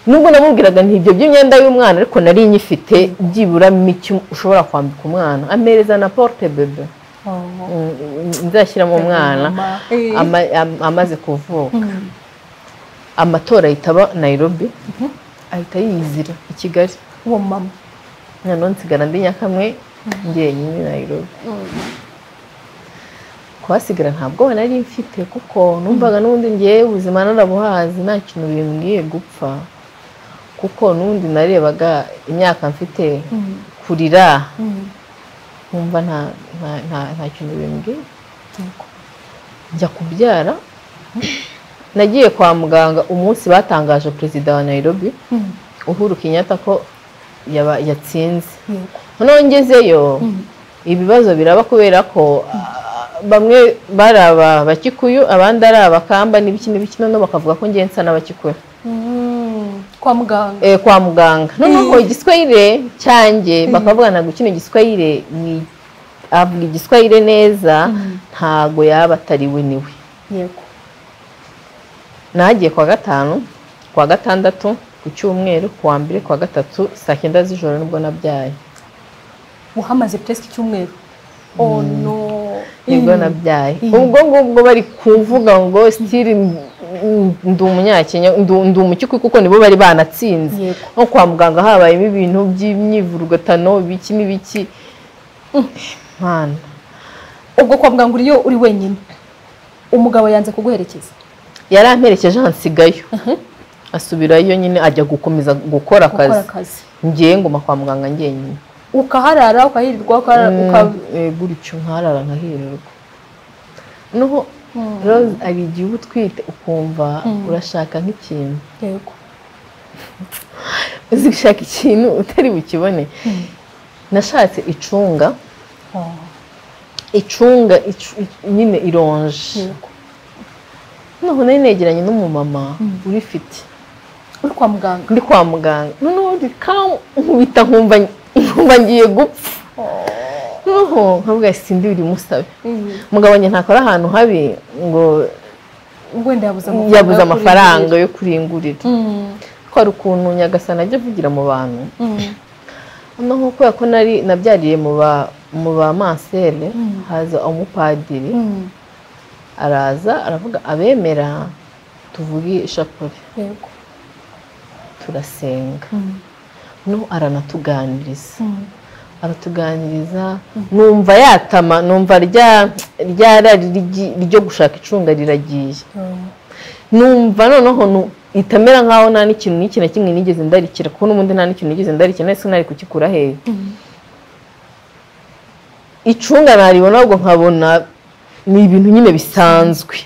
Nubwo namubwiraga ntibyo by'imyenda y'umwana ariko nari nyifite byibura mike ushobora kwambika umwana. Amereza na porte bebe. Oh. Mm, nzashyiramo umwana. Eh. ama- am- amaze kuvuka. Amatora ahita aba Nairobi ahita yizira i Kigali. Uwo mama. Noneho nsigara ndi nyakamwe njyenyine i Nairobi. Kuhasigara ntabwo nari mfite kuko numvaga n'ubundi ngewe ubuzima narabuhazi nta kintu bimbwiye gupfa. Kuko n'ubundi narebaga imyaka mfite kurira. Nkumva nta nta- nta- nta kintu bimbwiye njya kubyara. Nagiye kwa muganga umunsi batangaje perezida wa Nairobi Uhuru Kenyatta ko yaba- yatsinze. Noneho ngezeyo ibibazo biraba kubera ko ah, bamwe bari aba bakikuyu abandi ari abakamba n'ibiki n'ibiki noneho bakavuga ko ngiye nsa n'abakikuyu kwa muganga. Eh, kwa muganga. Noneho igiswahire cyanjye bakavuga ntabwo kino giswahire ni avuga igiswahire neza ntago yaba atari we ni we yego. Nagiye kwa gatanu kwa gatandatu ku cyumweru ku wa mbere ku wa gatatu saa cyenda z'ijoro ni bwo nabyaye. Uhamaze presque icyumweru. Oh no. Nibwo nabyaye. Ubwo ngubwo bari kuvuga ngo sitiri ndi umunyakenya ndi umukikwi kuko nibo bari banatsinze. Nko kwa muganga habayemo ibintu by'imyivurugatano biki n'ibiki ubwo kwa muganga uriyo uri wenyine. Umugabo yanze kuguherekeza. Yari amperekeje ansigayo asubirayo nyine ajya gukomeza gukora akazi. ngiye nguma kwa muganga njyenyine. Ukaharara ukahirirwa ukaharara uka- Eh, gutyo nkarara nkahirirwa noneho rose hari igihe uba utwite ukumva urashaka nk'ikintu. Yego. Uzi gushaka ikintu utari bukibone. Nashatse icunga. Oh, icunga icu- nyine ironje. Noneho nari negeranye n'umumama. Urifite uri kwa muganga. Ndi kwa muganga. Noneho rikankubita nkumva nkumva ngiye gupfa. Noneho nkavuga sindi buri musabe. Umugabo wanjye ntakora ahantu habi ngo yabuze amafaranga yo kuringurira Mm, ko hari ukuntu nyagasana ajya avugira mu bantu. Noneho kubera ko nari nabyariye mu ba mu ba mansere haza umupadiri. Araza aravuga abemera tuvuge ishapure yego. Turasenga. Mm, no aranatuganiriza. Mm, aratuganiriza numva yatama numva rya ryo gushaka icunga riragiye. Mm, numva noneho itamera nkaho nta n'ikintu n'iki na kimwe nigeze ndarikira kuko n'ubundi nta n'ikintu nigeze ndarikira nahise nari kukikura hehe? Icunga naribona ahubwo nkabona ni ibintu nyine bisanzwe.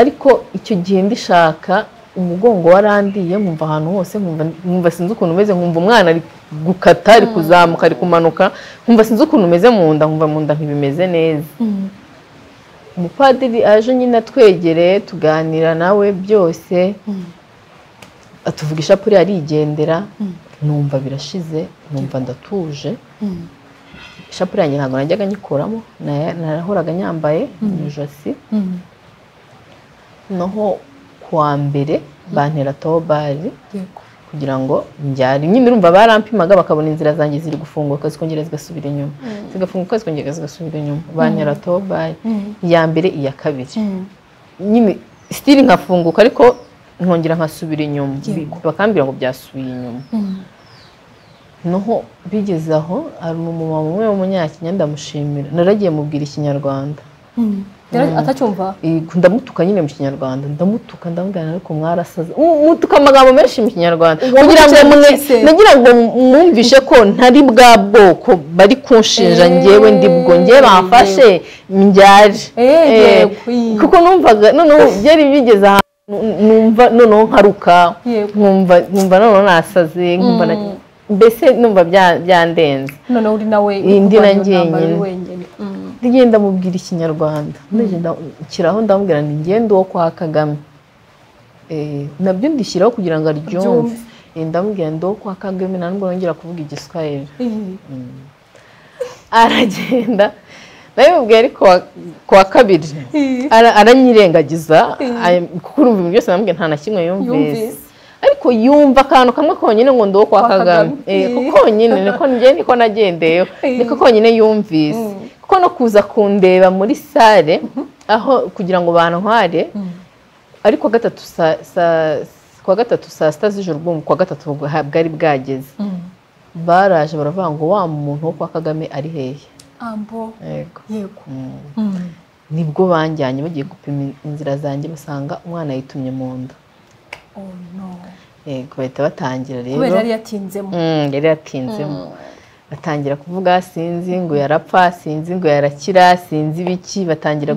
Ariko icyo gihe mbishaka umugongo warandiye nkumva ahantu hose nkumva nkumva sinzi ukuntu umeze nkumva umwana ari gukata ari kuzamuka ari kumanuka nkumva sinzi ukuntu umeze mu nda nkumva mu nda ntibimeze neza. Umupadiri aje nyine atwegereye tuganira nawe byose atuvuga ishapure arigendera numva birashize numva ndatuje. Ishapure yanjye ntabwo najyaga nyikuramo narahoraga nyambaye mu ijosi. Naho kuwa mbere bantera tobari kugira ngo njyare nyine urumva barampimaga bakabona inzira zanjye ziri gufunguka zikongera zigasubira inyuma. Zigafunguka zikongera zigasubira inyuma. Bantera tobari iya mbere iya kabiri. Nyine sitiri nkafunguka ariko nkongera nkasubira inyuma. Bakambwira ngo byasubiye inyuma. Noho bigeze aho? Hari umumama umwe w'umunyakenya ndamushimira. Naragiye mubwira ikinyarwanda. Atacyumva? Yego, ndamutuka nyine mu kinyarwanda. Ndamutuka ndamubwira ariko mwarasaze. Mu- mutuka amagambo menshi mu kinyarwanda. Kugira ngo nagira ngo mwumvishe ko ntari bwa bwoko bari kunshinja Eh. njyewe ndi bwo njyewe bamfashe mbyare Eh, Eh, kuko numvaga noneho byari bigeze ahantu numva noneho nkaruka. Nkumva noneho nasaze nkumva na- Mm. Mbese numva bya- byandenze. Noneho uri nawe Iyi ndi kurwanya na wenyine. Mm. ngenda mubwira ikinyarwanda. Ndagenda nshyiraho ndamubwira nti ngende uwo kwa kagame. Eh, na byo ndishyiraho kugira ngo aryumve. Eh, ndamubwira ndi uwo kwa kagame nta nubwo nongera kuvuga igiswahili. Iyi. aragenda. Nabimubwiye ariko wa- ku wa kabiri aranyirengagiza. Mm. kuko urumva ibintu byose nta na kimwe Yumvise. Ariko yumva akantu kamwe konyine ngo ndi uwo kwa kagame. Eh, Mm. konyine niko njye niko nagendeyeho [LAUGHS] Mm. niko konyine yumvise Mm. kuko no kuza kundeba muri sale aho kugira ngo bantware ariko gatatu kuwa gatatu saa sita z'ijoro ubwo kuwa gatatu bwa- bwari bwageze Mm. baraje baravuga ngo wa muntu wo kwa kagame ari hehe ambo yego yego Mm. Mm. ni bwo banjyanye bagiye gupima inzira zanjye basanga umwana yitumye mu nda yego bahita batangira rero. Kubera yari yatinzemo. Mm, yari yatinzemo. Batangira kuvuga sinzi ngo yarapfa sinzi ngo yarakira sinzi ibiki. Batangira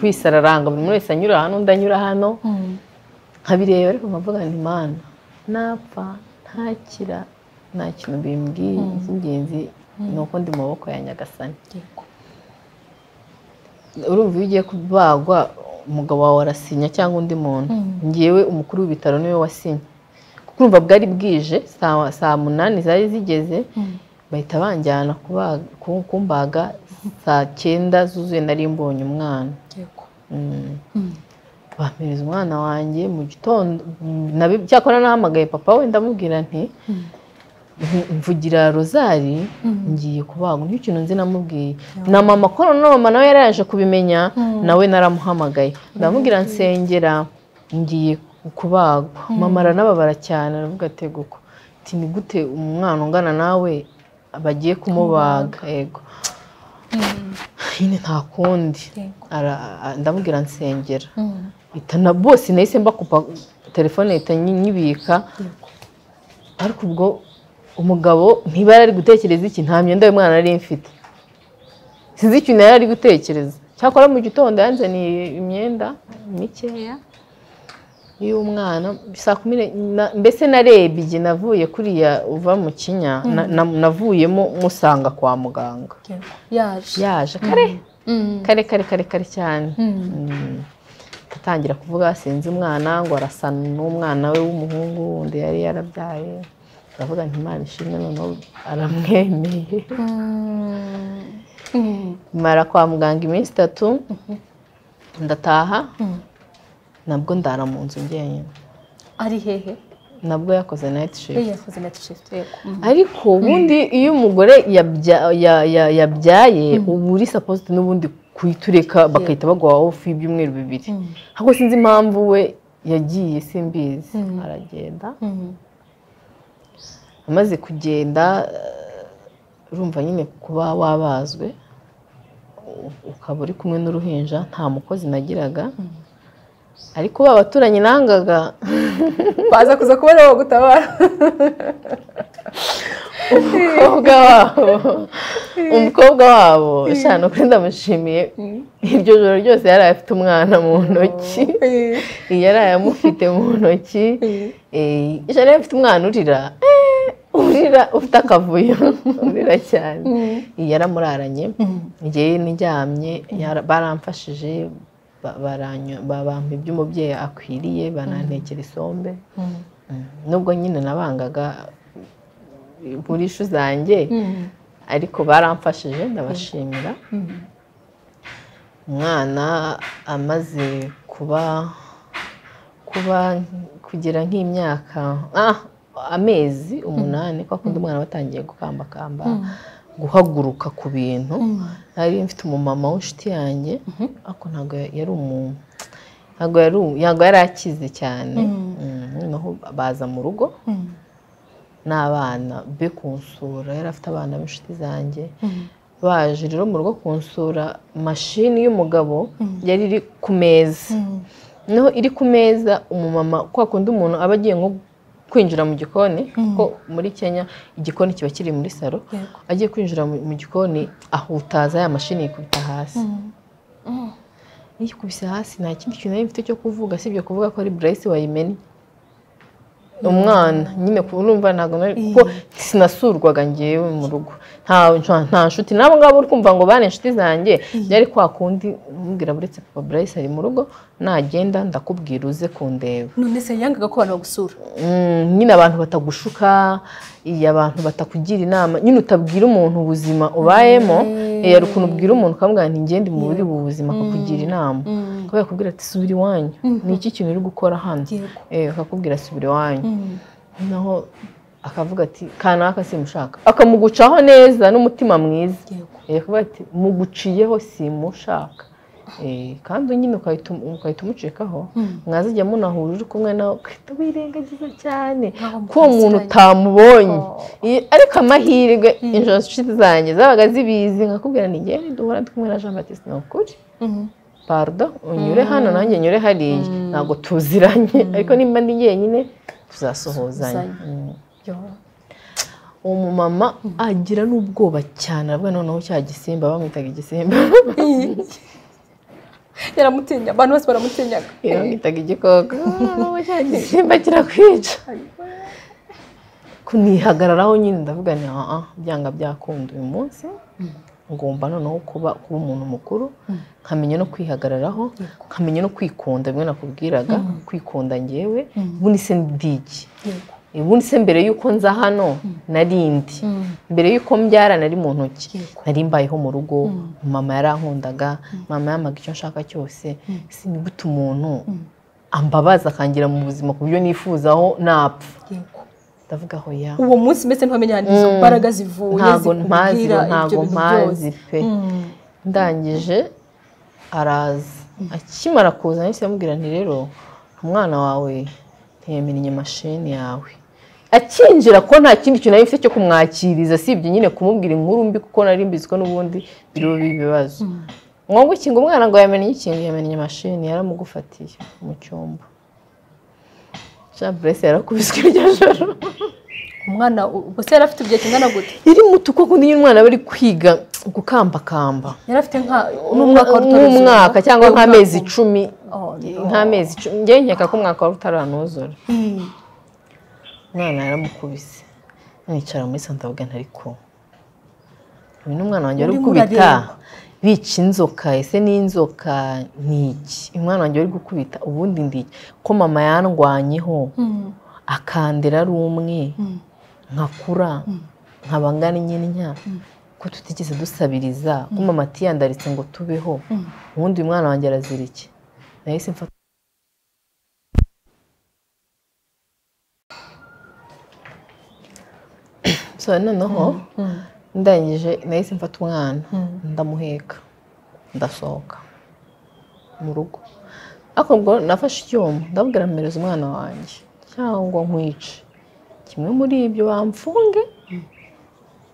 kwisararanga buri wese anyura hano undi anyura hano. Mm. nkabireba ariko nkavuga nti mana napfa ntakira nta kintu bimbwiye icy'ingenzi ni uko ndi mu maboko ya nyagasani. Urumva iyo ugiye kubagwa umugabo wawe arasinya cyangwa undi muntu. Ngewe umukuru w'ibitaro ni we wasinye. Kuko urumva bwari bwije saa munani zari zigeze bahita banjyana kumbaga saa cyenda zuzuye nari mbonye umwana. Yego. Mm. Mm. bampereza umwana wanjye mu gitondo cyakora nahamagaye papa we ndamubwira nti "Mvu- mvugira rozari ngiye kubagwa. Nicyo kintu nzi namubwiye. Na mama ko noneho mama nawe yari yaje kubimenya nawe naramuhamagaye. Ndamubwira nsengera ngiye kubagwa. Mama aranababara cyane aravuga ati guko ati ni gute umwana ungana nawe bagiye kumubaga? Yego. Nyine nta kundi. Ndamubwira nsengera. Mm. Na bose nahise mbakupa telefone ihita nyi- nyibika. Ariko ubwo umugabo ntibara ari gutekereza iki? Nta myenda y'umwana nari mfite. Sinzi ikintu yari ari gutekereza. Cyakora mu gitondo yanzaniye imyenda mikeya y'umwana. Saa kumi mbese narebye navuye kuriya uva mu kinya na- navuyemo musanga kwa muganga. Yaje. Yaje. Kare. Mm. kare kare kare kare cyane. Mm. Mm. atangira kuvuga sinzi umwana ngo arasa n'umwana we w'umuhungu wundi yari yarabyaye. Aravuga nti imana ishimwe noneho aramwemeye. Mm. Mm. mara kwa muganga iminsi itatu ndataha nabwo ndara mu nzu njyenyine. Ari hehe? Nabwo yakoze night shift. Iyo yakoze net shift yego. Mm. ariko ubundi iyo umugore yabya- ya- ya- yabyaye uba uri supposed n'ubundi kuyitureka bakahita baguha off y'ibyumweru bibiri. Ahubwo sinzi impamvu we yagiye simbizi. Aragenda. Amaze kugenda eh, urumva nyine kuba wabazwe ukaba uri kumwe n'uruhinja nta mukozi nagiraga. Ariko ba baturanyi nangaga. [LAUGHS] Baza kuza kubona gutabara. Umukobwa wabo. Umukobwa wabo. Shana kuri ndamushimiye. Iryo joro ryose yari afite umwana mu ntoki. [LAUGHS] Yari ayamufite mu ntoki. [LAUGHS] Yari afite umwana urira urira ufite akavuyo urira [LAUGHS] cyane yaramuraranye ngewe nijyamye baramfashije bampa ibyo umubyeyi akwiriye banantekera isombe. Nubwo nyine nabangaga muri ishu zanjye ariko baramfashije ndabashimira. Umwana amaze kuba kuba kugira nk'imyaka amezi umunani ko akunda umwana batangiye gukambakamba guhaguruka ku bintu. Nari mfite umumama w'inshuti yanjye. Ariko ntabwo yari umuntu ntabwo yari akize cyane. Noneho baza mu rugo. N'abana be kunsura yari afite abana b'inshuti zanjye. Baje rero mu rugo kunsura mashini y'umugabo yari iri ku meza. Noneho iri ku meza umumama kwa kundi umuntu aba agiye nko kwinjira mu gikoni kuko muri kenya igikoni kiba kiri muri salo agiye kwinjira mu gikoni ahutaza ya mashini yikubita hasi. Yikubise hasi nta kindi kintu mfite cyo kuvuga sibyo kuvuga ko ari burayisi wayimennye umwana nyine urumva ntabwo kuko sinasurwaga ngewe mu rugo. Nta nshuti. Nabo ngabo uri kumva ngo bane inshuti zanjye. Byari kwa kundi mubwira buretse papa burayisi ari mu rugo nagenda ndakubwira uze kundeba. None se yangaga ko abantu bagusura? Nyine abantu batagushuka iyo abantu batakugira inama. Nyine utabwira umuntu ubuzima ubayemo yari ukuntu ubwira umuntu ukamubwira nti ngende mu buri ubu buzima akakugira inama. Kubera yakubwira ati subira iwanyu. Ni iki kintu uri gukora hano? Akakubwira subira iwanyu. Naho akavuga ati kanaka simushaka. Akamugucaho neza n'umutima mwiza. Akavuga ati muguciyeho simushaka. Kandi nyine ugahita umucikaho mwazajya munahura uri kumwe nawe ugahita wirengagiza cyane. Ko uwo muntu utamubonye. Ariko amahirwe inshuti zanjye zabaga zibizi nkakubwira ni ngewe duhora kumwe na jean batiste ni ukuri. Pardo? Unyure hano nanjye nyure hariya. Ntabwo tuziranye. Ariko nimba ndi jyenyine tuzasuhuzanya uwo mumama agira n'ubwoba cyane. Aravuga noneho cya gisimba bamwitaga igisimba. [LAUGHS] Yaramutinya. Abantu bose baramutinyaga. [LAUGHS] Bamwitaga igikoko. Cya gisimba kirakwica. Kunihagararaho nyine ndavuga ni aha byanga byakunda uyu munsi. Ngomba noneho kuba kuba umuntu mukuru nkamenya no kwihagararaho nkamenya no kwikunda bimwe nakubwiraga kwikunda ngewe ubundi se ndigi ubundi se mbere y'uko nza hano? Narindi mbere y'uko mbyara nari mu ntoki. Nari mbayeho mu rugo. Mama yarankundaga. Mama yamaga icyo nshaka cyose. Si gute umuntu ambabaza akangira mu buzima ku buryo nifuzaho napfa. Ndavuga aho ya. Uwo munsi mbese ntuhamenya ahantu izo mbaraga zivuye ntabwo mpazi ntabwo mpazi pe. Ndangije araza. Akimara kuza nahise amubwira nti rero umwana wawe ntiyamennye mashini yawe. Akinjira ko nta kindi kintu nari mfite cyo kumwakiriza sibye nyine kumubwira inkuru mbi kuko nari mbizi ko n'ubundi biriho ibibazo ngombwa ikinga umwana ngo yamenye ikintu yamennye mashini yaramugufatiye mu cyumba jean burese yarakubiswe [LAUGHS] iryo joro umwana se yari afite igihe kingana gute? Yari muto kuko undi umwana bari kwiga gukambakamba. Yari afite nk'umwaka cyangwa nk'amezi icumi. nk'amezi icumi ngewe nkeka ko umwaka wari utaranuzura umwana yaramukubise. Nicara muri santa avuga ariko. Uyu ni umwana wanjye wari gukubita bica inzoka? Ese n'inzoka ni iki umwana wanjye wari gukubita ubundi ndi ko mama yandwanyeho akandera ari umwe nkakura nkaba ngana nyine ko tutigeze dusabiriza ko mama atiyandaritse ngo tubeho ubundi uyu mwana wanjye arazira iki? Nahise mfata [CLEARS THROAT] noneho ndangije nahise mfata umwana. Ndamuheka. Ndasohoka. Mu rugo. Ariko ubwo nafashe icyuma. Ndabwira mpereza umwana wanjye. Cyangwa nkwice. Kimwe muri ibyo bamfunge.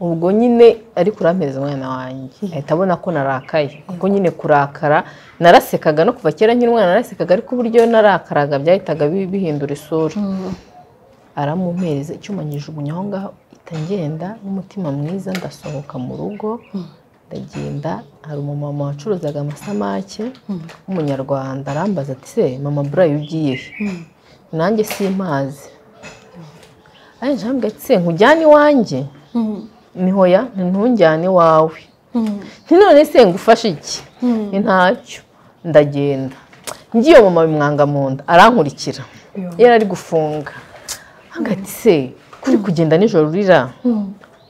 Ubwo nyine ariko urampereza umwana wanjye. Ahita abona ko narakaye. Kuko nyine kurakara narasekaga. No kuva kera nkiri umwana narasekaga. Ariko uburyo narakaraga byahitaga bihindura isura. Aramumpereza. Icyuma nyijugunya aho ngaho. Ita ngenda n'umutima mwiza ndasohoka mu rugo ndagenda hari umumama wacuruzaga amasamake w'umunyarwanda arambaza ati se mama burayi ugiye he nanjye simpazi. Se nkujyane iwanjye? Niho ya ntujyane iwawe. None se ngufashe iki? Ni ntacyo. Ndagenda. Ngiye mama bimwanga mu nda arankurikira. Yari ari gufunga. Se kuri kugenda nijoro urira?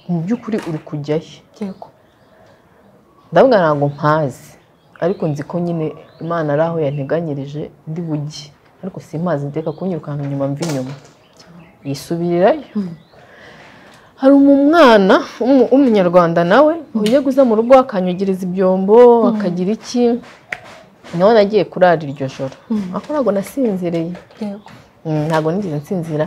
Mu by'ukuri uri kujya he yego. Ndavuga ntabwo mpazi ariko nzi ko nyine imana ari aho yanteganyirije ndi bujye ariko simpazi ndeka kunyirukanka inyuma mva inyuma. Yisubirirayo. Hari umwana w'umu- w'umunyarwanda nawe ujya guza mu rugo akanyugiriza ibyombo akagira iki? Nawe nagiye kurara iryo joro. Ntabwo nasinziriye ntabwo nigeze nsinzira.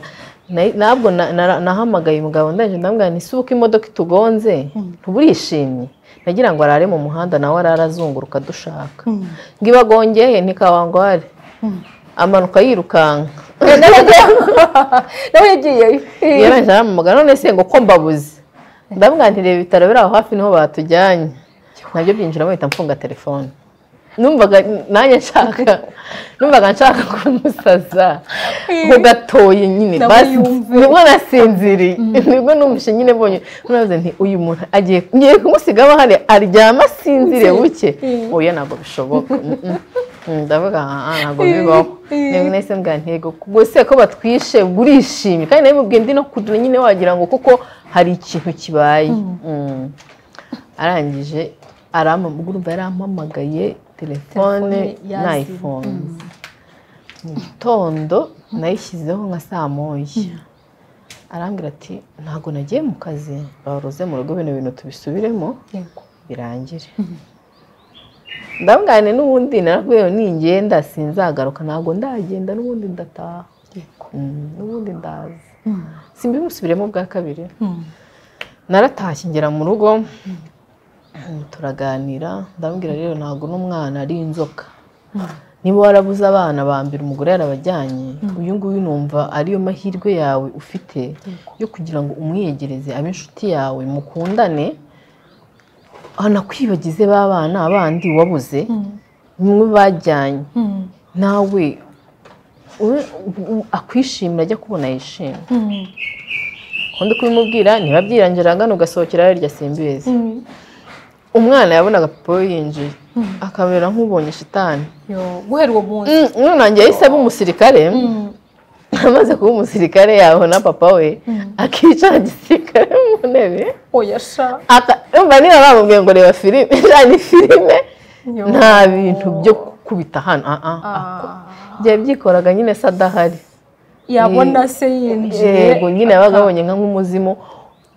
Ntabwo na- na- nahamagaye umugabo ndaje ndamubwira nti isubuka imodoka itugonze? Ntuburishimye nagira ngo arare mu muhanda nawe arare azunguruka dushaka ngo ibagongeye ntikawangware amanuka yirukanka. Nawe yagiyeyo yarangije arampamagara none se ngo ko mbabuze? Ndamubwira nti reba ibitaro biri aho hafi ni ho batujyanye. Nabyo byinjiramo bahita mfunga telefone. Numvaga nanjye nshaka numvaga nshaka kumusaza. Ho gatoye nyine Nawe basi ni bwo nasinziriye. Nibwo numvise nyine. Mbonye nuravuze nti uyu muntu agiye ngiye kumusiga aho hari aryama asinzire buke. Oya ntabwo bishoboka. Mm, mm. Mm, ndavuga aha ntabwo bibaho. Nibwo nahise mbwira ntego gusa ko batwishe burishimye kandi nabimubwiye ndi no kurira nyine wagira ngo kuko hari ikintu kibaye. Mm. arangije arampamagara urumva yarampamagaye telefone nayifunze mu gitondo nayishyizeho nka saa moya arambwira ati ntabwo nagiye mu kazi baruze mu rugo bino bintu tubisubiremo birangire ndabwirane n'ubundi narakubwiye ningenda sinzagaruka ntabwo ndagenda n'ubundi ndataha n'ubundi ndazi simbimusubiremo bwa kabiri naratashye ngera mu rugo turaganira. Ndabwira rero ntabwo n'umwana ari inzoka. Niba warabuze abana ba mbere umugore yarabajyanye. Uyu nguyu numva ariyo mahirwe yawe ufite yo kugira ngo umwiyegereze abe inshuti yawe mukundane. Anakwibagize ba bana bandi wabuze bimwe bajyanye. Mm. nawe akwishimira ajya kubona yishimye. Undi kubimubwira niba byirangira angana ugasohokera yarya simbizi. Umwana yabonaga papa we yinjiye. Akamera nk'ubonye shitani guhera uwo munsi. None nanjye yahise aba umusirikare. Mm. amaze kuba umusirikare yabona papa we. Akicara gisirikare mu ntebe. Oya sha. Aka- umva niba bamubwiye ngo reba filime [LAUGHS] ni filime nta bintu byo gukubita hano. Ah, ah, ah. Ah. byari byikoraga nyine se adahari yabona se yinjiye. Yego nyine yabaga abonye nk'umuzimu.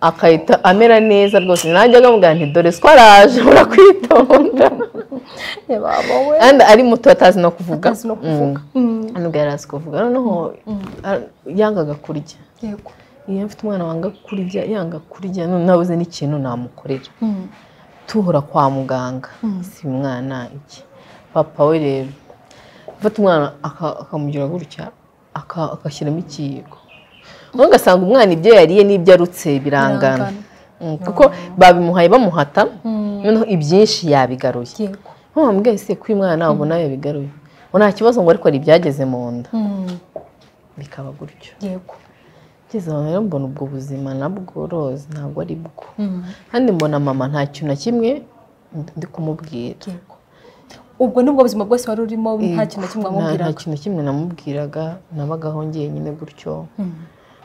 Akahita amera neza rwose. Nanjye agamubwira nti dore ko araje we kandi ari muto atazi no kuvuga. Kuvuga. Mm. nubwo yari azi kuvuga. Noneho a- yangaga kurya. Iyo mfite umwana wanga kurya yanga kurya nabuze n'ikintu namukorera. Mm. tuhura kwa muganga. Si umwana iki? Papa we rero. Afata umwana aka- akamugira gutya aka- agashyiramo ikiyiko. Noneho ugasanga umwana ibyo yariye n'ibyo arutse birangana. Birangana. Mm, kuko babimuhaye bamuhata noneho ibyinshi yabigaruye. Wambwiye se ko uyu mwana ubona yabigaruye? Ngo nta kibazo ngo ariko hari ibyageze mu nda. Mm. bikaba gutyo. Ngeze aho rero mbona ubwo buzima nabwo rose ntabwo ari bwo. Mm. kandi mbona mama nta kintu na kimwe ndi kumubwira. Ubwo ni bwo buzima bwose wari urimo nta kintu na kimwe Nta- nta wamubwiraga kintu na kimwe namubwiraga nabagaho njyenyine gutyo. Mm.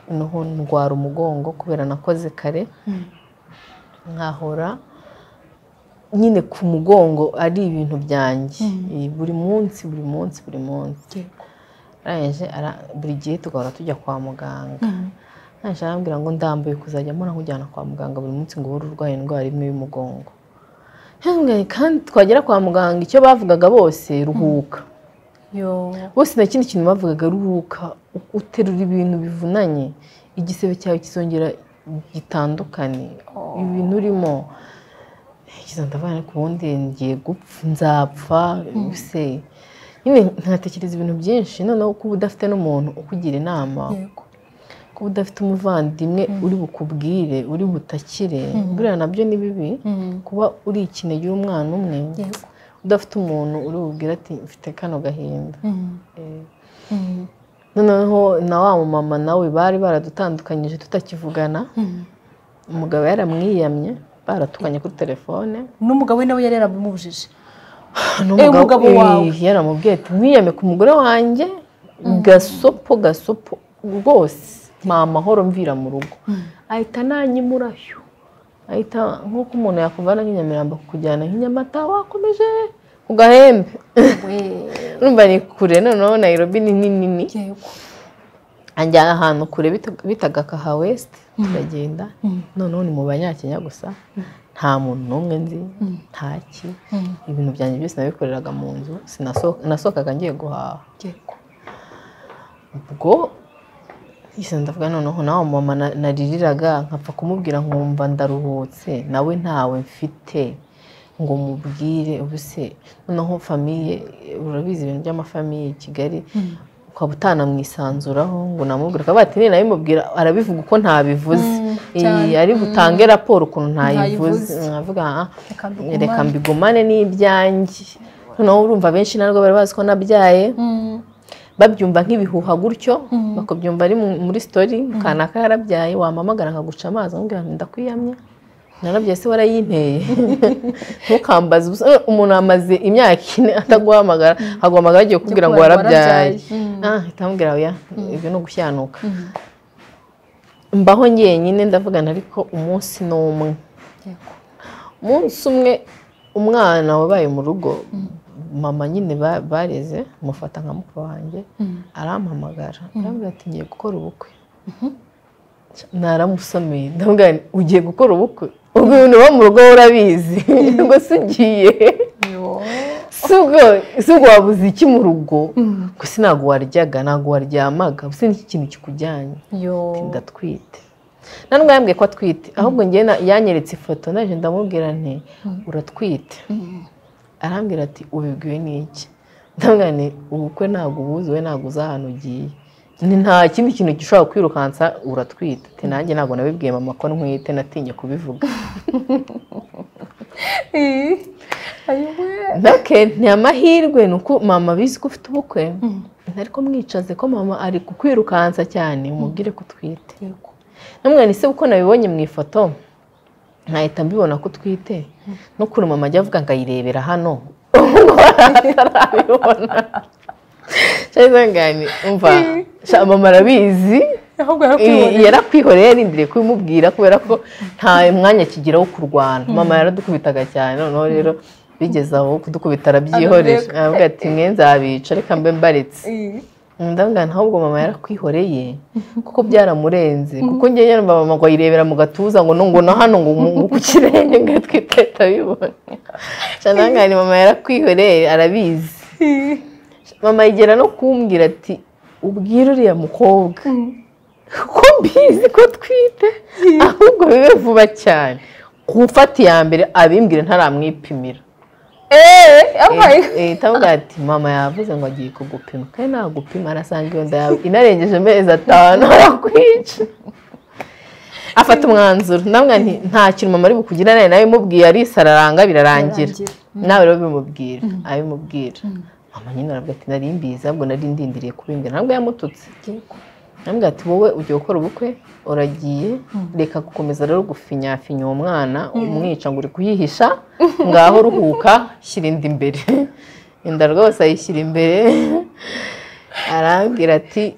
Noneho ndwara umugongo kubera nakoze kare. Mm. nkahora nyine ku mugongo ari ibintu byanjye. Eh, buri munsi buri munsi buri munsi. Buri gihe tugahora tujya kwa muganga. Mm. arangije arambwira ngo ndambuye kuzajya mbona nkujyana kwa muganga buri munsi ngo uhore urwaye indwara imwe y'umugongo. Kandi twagera kwa muganga icyo bavugaga bose ruhuka. Bose nta kindi kintu bavugaga ruhuka uterura ibintu bivunanye. Igisebe cyawe kizongera gitandukane. Ibintu urimo ndavana ku wundi ngiye gupfa nzapfa se nyine ntatekereza ibintu byinshi noneho kuba udafite n'umuntu ukugira inama. Kuba udafite umuvandimwe uri bukubwire uri butakire. Buriya na byo ni bibi kuba uri ikinege y'umwana umwe. Udafite umuntu uri bubwire ati mfite kano gahinda. Eh, noneho na wa mumama nawe bari baradutandukanyije tutakivugana. Umugabo yaramwiyamye baratukanye kuri telefone. N'umugabo we nawe yari yaramubujije. [SIGHS] N'umugabo umugabo wawe. eh, yaramubwiye ati mwiyame ku mugore wanjye gasopo gasopo rwose nta mahoro mvira mu rugo. Ahita nanyimurayo ahita nk'uko umuntu yakuvana nk'inyamirambo kukujyana nk'inyamata wakomeje ku gahembe urumva ni kure noneho nayirobi ni nini anjyana ahantu kure bita- bitaga kaha wesiti turagenda noneho ni mu banyakenya gusa. Nta muntu n'umwe nzi ntaki ibintu byanjye byose nabikoreraga mu nzu nasohokaga ngiye guhaha. Ubwo yise ndavuga noneho nawe mama na- naririraga nkapfa kumubwira nkumva ndaruhutse nawe ntawe mfite. Ngo mubwire ubuse noneho famiye urabizi ibintu by'amafamiye i kigali ukaba utanamwisanzuraho ngo namubwira akaba ati niba nabimubwira arabivuga uko ntabivuze. Mm, ari butange raporo ukuntu ntayivuze. Nkavuga "Ah, Reka mbigumane." reka mbigumane n'ibyanjye noneho urumva benshi ntabwo bari bazi ko nabyaye. Babyumva nk'ibihuha gutyo bakabyumva ari mu- muri sitori kanaka yarabyaye wamamagara nkaguca amazi ndakwiyamye narabyaye se warayinteye [LAUGHS] ntukambaze ubusa. Umuntu amaze imyaka ine ataguhamagara aguhamagara agiye kukubwira ngo warabyaye. ah ahita amubwira oya ibyo ni ugushyanuka mbaho njyenyine ndavugana ariko umunsi n'umwe yego. Umunsi umwe umwana wabaye mu rugo mama nyine ba- bareze mufata nka mukuru wanjye arampamagara. Arambwira ati ngiye gukora ubukwe. Naramusomeye. Ndamubwira nti ugiye gukora ubukwe? Ubwo ibintu uba mu rugo urabizi [LAUGHS] ngo si ugiye si ubwo wabuze iki mu rugo? Gusa ntabwo waryaga ntabwo waryamaga gusa n'iki kintu kikujyanye. Ndatwite. Nta yambwiye ko atwite. Ahubwo njye na- yanyeretse ifoto naje ndamubwira nti uratwite. Arambwira ati ubibwiwe n'iki ndamubwira nti ubukwe ntabwo ubuzi we ntabwo uzi ahantu ugiye. Ni nta kindi kintu gishobora kwirukansa uratwite ati nanjye ntabwo nabibwiye mama ko ntwite natinye kubivuga. [LAUGHS] Nake ni amahirwe ni uko mama abizi ko ufite ubukwe. Ariko mwicaze ko mama ari kukwirukansa cyane umubwire ko utwite. Namwe se uko nabibonye mu ifoto nkahita mbibona ko utwite n'ukuntu mama ajya avuga ngo ayirebera hano. [LAUGHS] Atarabibona. Umva sha mama arabizi. Yarakwihoreye yarindiriye kubimubwira kubera ko nta mwanya kigira wo kurwana. Mama yaradukubitaga cyane noneho rero bigeze aho kudukubita arabyihorera Arabyeka. aravuga ati [LAUGHS] mwe nzabica reka mbe mbaretse. Ndabona ahubwo mama yarakwihoreye kuko byaramurenze. Kuko njye nyine mama ngo ayirebera mu gatuza ngo ngo no hano ngo ku kirenge ngo twite atabibona cyane mama yarakwihoreye arabizi. Mama yigera no kumbwira ati ubwire uriya mukobwa. Ko mbizi ko twite ahubwo bibe vuba cyane. Gufata iya mbere abimbwire ntaramwipimira. Itavuga ati mama yavuze ngo agiye kugupima kandi nagupima arasanga iyo nda? Yawe inarengeje amezi atanu arakwica afata umwanzuro nti nta kintu mama ari bukugira nawe nawe imubwiye arisararanga birarangira nawe rero bimubwira abimubwira mama nyine aravuga ati nari mbizi ahubwo nari ndindiriye kubimbwira ntabwo yamututse nambwira ati wowe ugiye gukora ubukwe? Uragiye. Reka gukomeza rero gufinyafinya uwo mwana umwica ngo uri kuyihisha ngaho ruhuka shyira inda imbere [LAUGHS] inda rwose ayishyira imbere. [LAUGHS] Arambwira ati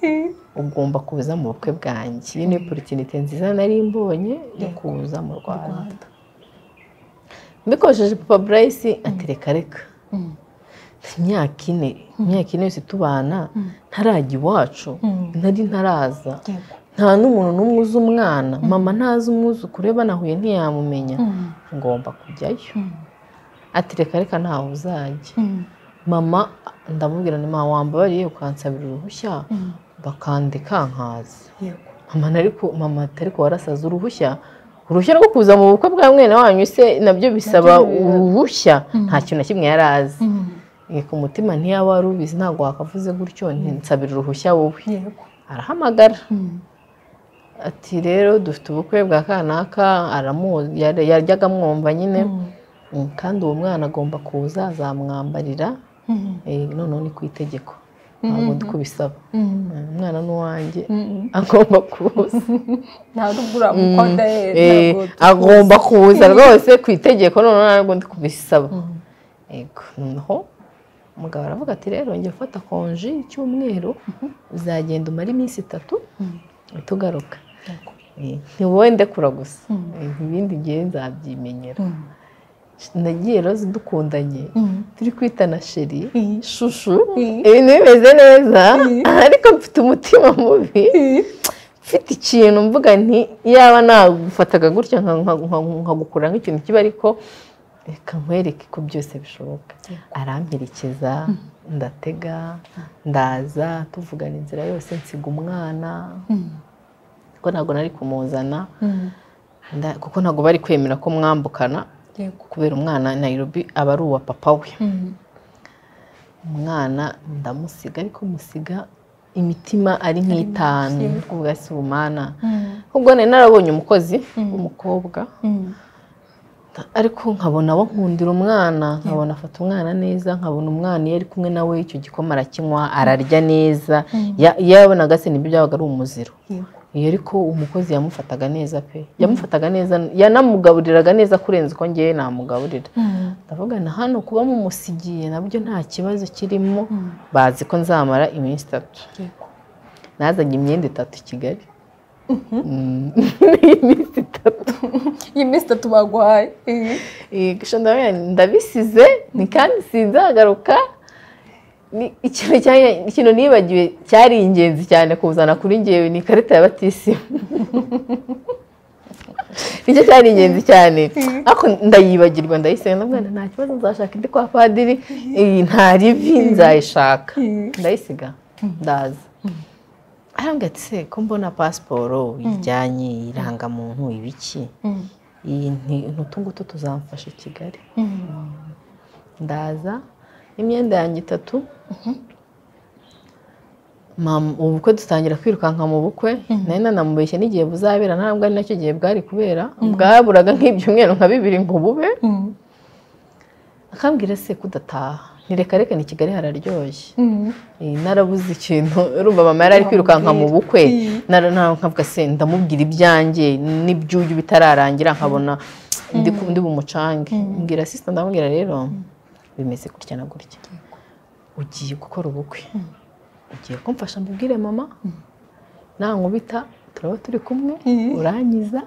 ugomba kuza mu bukwe bwanjye. Iyi ni oporotinite nziza nari mbonye yo kuza mu rwanda. Mbikoresheje papa burayisi ati reka reka. Imyaka ine imyaka ine yose tubana ntarajya iwacu. Nari ntaraza. Nta n'umuntu n'umwe uzi umwana. Mama ntazi umwuzukuru banahuye ntiyamumenya ngomba kujyayo. Ati reka reka ntawe uzajya mama ndamubwira ni mama wambabariye ukansabira uruhushya? Bakandika nkaza mama atari warasaza uruhushya. Uruhushya rwo kuza mu bukwe bwa mwene wanyu se na byo bisaba uruhushya? Nta kintu na kimwe yari azi. Ku mutima ntiyaba wari ubizi ntabwo wakavuze gutyo ntinsabire uruhushya wowe. Arahamagara. Ati rero dufite ubukwe bwa kanaka yaryaga amwumva nyine. Mm, kandi uwo mwana agomba kuza azamwambarira. Eh, noneho ni ku itegeko. Ntabwo ndi kubisaba. Umwana ni uwanjye agomba kuza. [LAUGHS] Eh, agomba kuza rwose ku itegeko noneho ntabwo ndi kubisaba. Noneho umugabo aravuga ati rero njya ufata konji icyumweru uzagenda umara iminsi itatu uhita ugaruka Eh, ntiwowe ndekura gusa. Eh, ibindi ngiye nzabyimenyera. Nagiye rose dukundanye. Turi kwitana sheri shushu. Ibintu bimeze neza. Ariko mfite umutima mubi. Mfite ikintu mvuga nti yaba nagufataga gutya nka- nka- nka- nkagukura nk'ikintu kiba ariko reka nkwereke ko byose bishoboka. Aramperekeza ndatega ndaza tuvugana inzira yose nsiga umwana. Kuko ntabwo nari kumuzana. Kuko ntabwo bari kwemera ko mwambukana. Kubera umwana Nairobi aba ari uwa papa we. Umwana ndamusiga ariko musiga imitima ari nk'itanu kuvuga si umana ubwo nari narabonye umukozi w'umukobwa. Ariko nkabona abo nkundira umwana nkabona afata umwana neza nkabona umwana iyo ari kumwe nawe icyo gikoma arakinywa ararya neza. Iyo yabonaga se ni byo byabaga ari umuziro. Iyo ariko umukozi yamufataga neza pe. Yamufataga neza yanamugaburiraga neza kurenza uko ngewe namugaburira. Ndavuga na hano kuba mumusigiye na byo nta kibazo kirimo. Bazi ko nzamara iminsi itatu. Nazanye imyenda itatu i kigali. Mm. iminsi itatu iyi minsi itatu baguhaye ndabisize ni kandi sinzagaruka Ni- ikintu nibagiwe cyari ingenzi cyane kuzana kuri ngewe ni ikarita ya batisimu ni cyo cyari ingenzi cyane ariko ndayibagirwa ndayisenga nti, nta kibazo nzashaka indi kwa padiri iyi nta rivi nzayishaka ndayisiga ndaza arambwira ati se ko mbona pasiporo ijyanye irangamuntu ibiki. Utu ngutu tuzamfasha i kigali. Ndaza n'imyenda yanjye itatu. Mama- ubukwe dutangira kwirukanka mu bukwe. Nari nanamubeshye n'igihe buzabera ntabwo ari na cyo gihe bwari kubera. Bwaburaga nk'ibyumweru nka bibiri ngo bube. Akambwira se kudataha. Ntireka reka ni kigali hararyoshye. Eh, narabuze ikintu urumva mama yari ari kwirukanka mu bukwe. Nara- nkavuga se ndamubwira ibyanjye n'ibyuyu bitararangira nkabona ndi ku- ndi bumucange. Mbwira sisita ndamubwira rero. Bimeze gutya na gutya. Ugiye gukora ubukwe. Ugiye kumfasha mbubwire mama. Nankubita turaba turi kumwe. Urangiza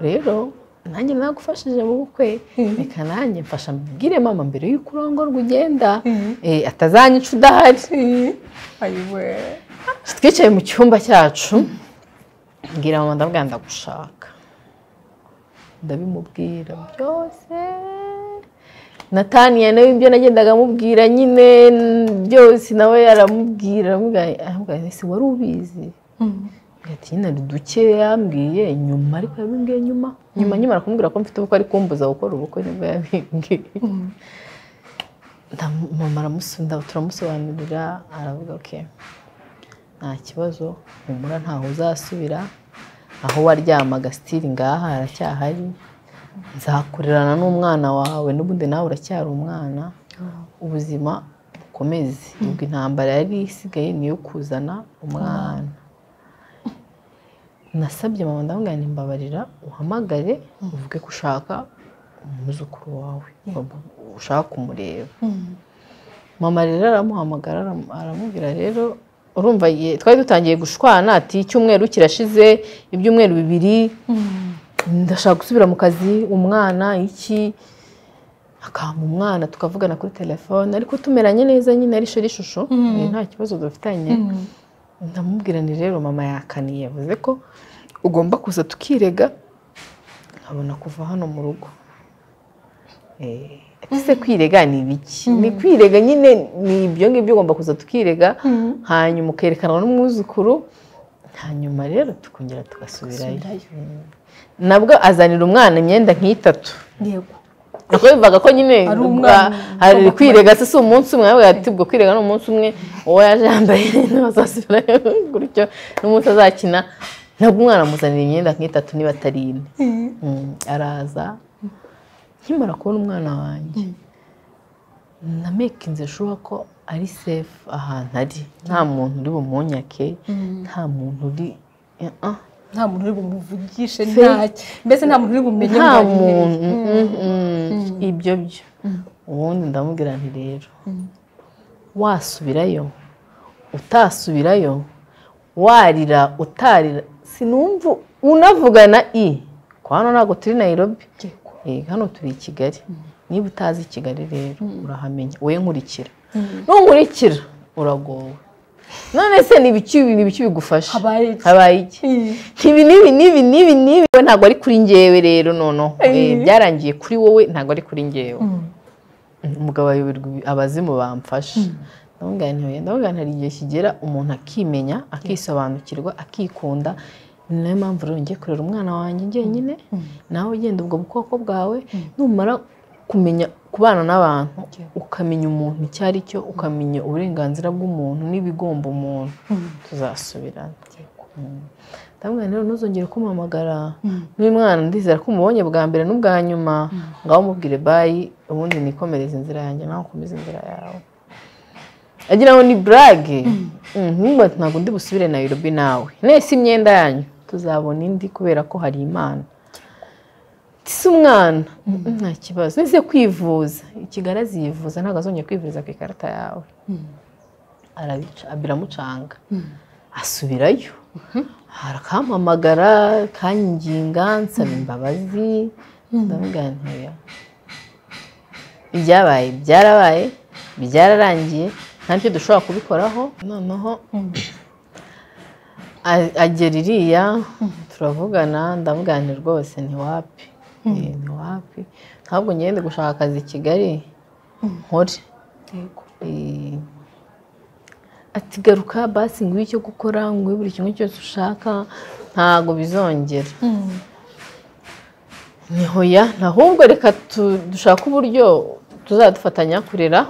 rero nanjye nagufashije mu bukwe. Reka nanjye mfasha mbibwire mama mbere y'uko urongorwa ugenda. Eh, atazanyica udahari. Ayiwe twicaye mu cyumba cyacu. Mbwira mama ndabwira ndagushaka. Ndabimubwira byose. Nataniya nawe ibyo nagendaga amubwira nyine. Byose nawe aramubwira. Aramubwira ese wari ubizi? Ati nyine ari duke yambwiye. Nyuma ariko yabimbwiye nyuma. Nyuma nyuma arakubwira ko mfite ubukwe ari kumbuza gukora ubukwe ni bwo yabimbwiye mama aramusunda turamusobanurira aravuga ok nta kibazo humura ntaho uzasubira. Aho waryamaga sitiri ngaha haracyahari. Nzakurerana n'umwana wawe n'ubundi nawe uracyari umwana. Ubuzima bukomeze ubwo intambara yari isigaye ni iyo kuzana umwana. Nasabye mama ndamubwira nti mbabarira uhamagare uvuge ko ushaka umwuzukuru wawe. Ushaka kumureba. Mama rero aramuhamagara aram- aramubwira rero urumva twari dutangiye gushwana ati icyumweru kirashize ibyumweru bibiri ndashaka gusubira mu kazi umwana iki? Akampa umwana tukavugana kuri telefone ariko tumeranye neza nyine ari ishusho eh, nta kibazo dufitanye. Ndamubwira ni rero mama yakaniye yavuze ko ugomba kuza tukirega. Nkabona kuva hano mu rugo. Eh, ese kwirega ni ibiki? Ni kwirega nyine ni ibyo ngibyo ugomba kuza tukirega. Hanyuma ukerekanwa n'umwuzukuru. Hanyuma rero tukongera tugasubirayo. Mm. nabwo azanira umwana imyenda nk'itatu. Yego. Nuko bivuga ko nyine hari kwirega se si umunsi umwe yavuga ati ubwo kwirega ni umunsi umwe uwo yaje yambaye [LAUGHS] ntibazasubirayo [LAUGHS] gutyo n'umunsi azakina. Ntabwo umwana amuzanira imyenda nk'itatu niba atari ine. Mm, araza. Nkimara kubona umwana wanjye namekinze shuwa ko ari sefu ahantu ari. Nta muntu uri bumunyake nta muntu uri eh, ah, nta muntu uri bumuvugishe mbese nta muntu uri bumenye nta muntu. mm, mm, ibyo byo. Ubundi ndamubwira nti rero wasubirayo utasubirayo warira utarira sinumva unavugana i? Ko hano ntabwo turi Nairobi. Yego. Eh, hano turi i Kigali. Niba utazi i Kigali rero urahamenya. Wowe nkurikira nunkurikira uragowe. None se ni ibiki ni ibiki bigufasha Habaye iki? ntibi nibi nibi nibi nibi. Ntabwo ari kuri njyewe rero noneho Eh, byarangiye kuri wowe ntabwo ari kuri njyewe. Umugabo ayoberwa ibi- abazimu bamfasha. Ndamubwira nti hari igihe kigera umuntu akimenya akisobanukirwa akikunda. Ni na yo mpamvu rero ngiye kurera umwana wanjye njyenyine. Nawe ugenda ubwo bukoko bwawe. Numara kumenya kubana n'abantu. Ukamenya umuntu icyo ari cyo ukamenya uburenganzira bw'umuntu n'ibigomba umuntu. Tuzasubirana. Mm. ndamubwira rero ntuzongere kumpamagara n'uyu mwana ndizera ko umubonye bwa mbere n'ubwa nyuma. Ngaho umubwire bayi ubundi nikomereze inzira yanjye nawe ukomeze inzira yawe. Agira ngo ni burage ntabwo ndi busubire Nairobi nawe. Nese imyenda yanyu. Tuzabona indi kubera ko hari imana. Si umwana nta kibazo. Nese kwivuza. I Kigali azivuza. Ntabwo azongera kwivuriza ku ikarita yawe. Arabica biramucanga asubirayo. Arakampamagara kanyinginga nsaba imbabazi. Oya. Ibyabaye byarabaye byararangiye. Ntacyo dushobora kubikoraho. Noneho agera iriya. Turavugana. Ndamubwira nti rwose ntiwapi Eh, ntiwapi ntabwo ngende gushaka akazi i Kigali nkore. Yego. Eh, ati garuka basi nguhe icyo gukora nguhe buri kimwe cyose ushaka ntabwo bizongera. Ni hoya ahubwo reka dushake uburyo tuzajya dufatanya kurera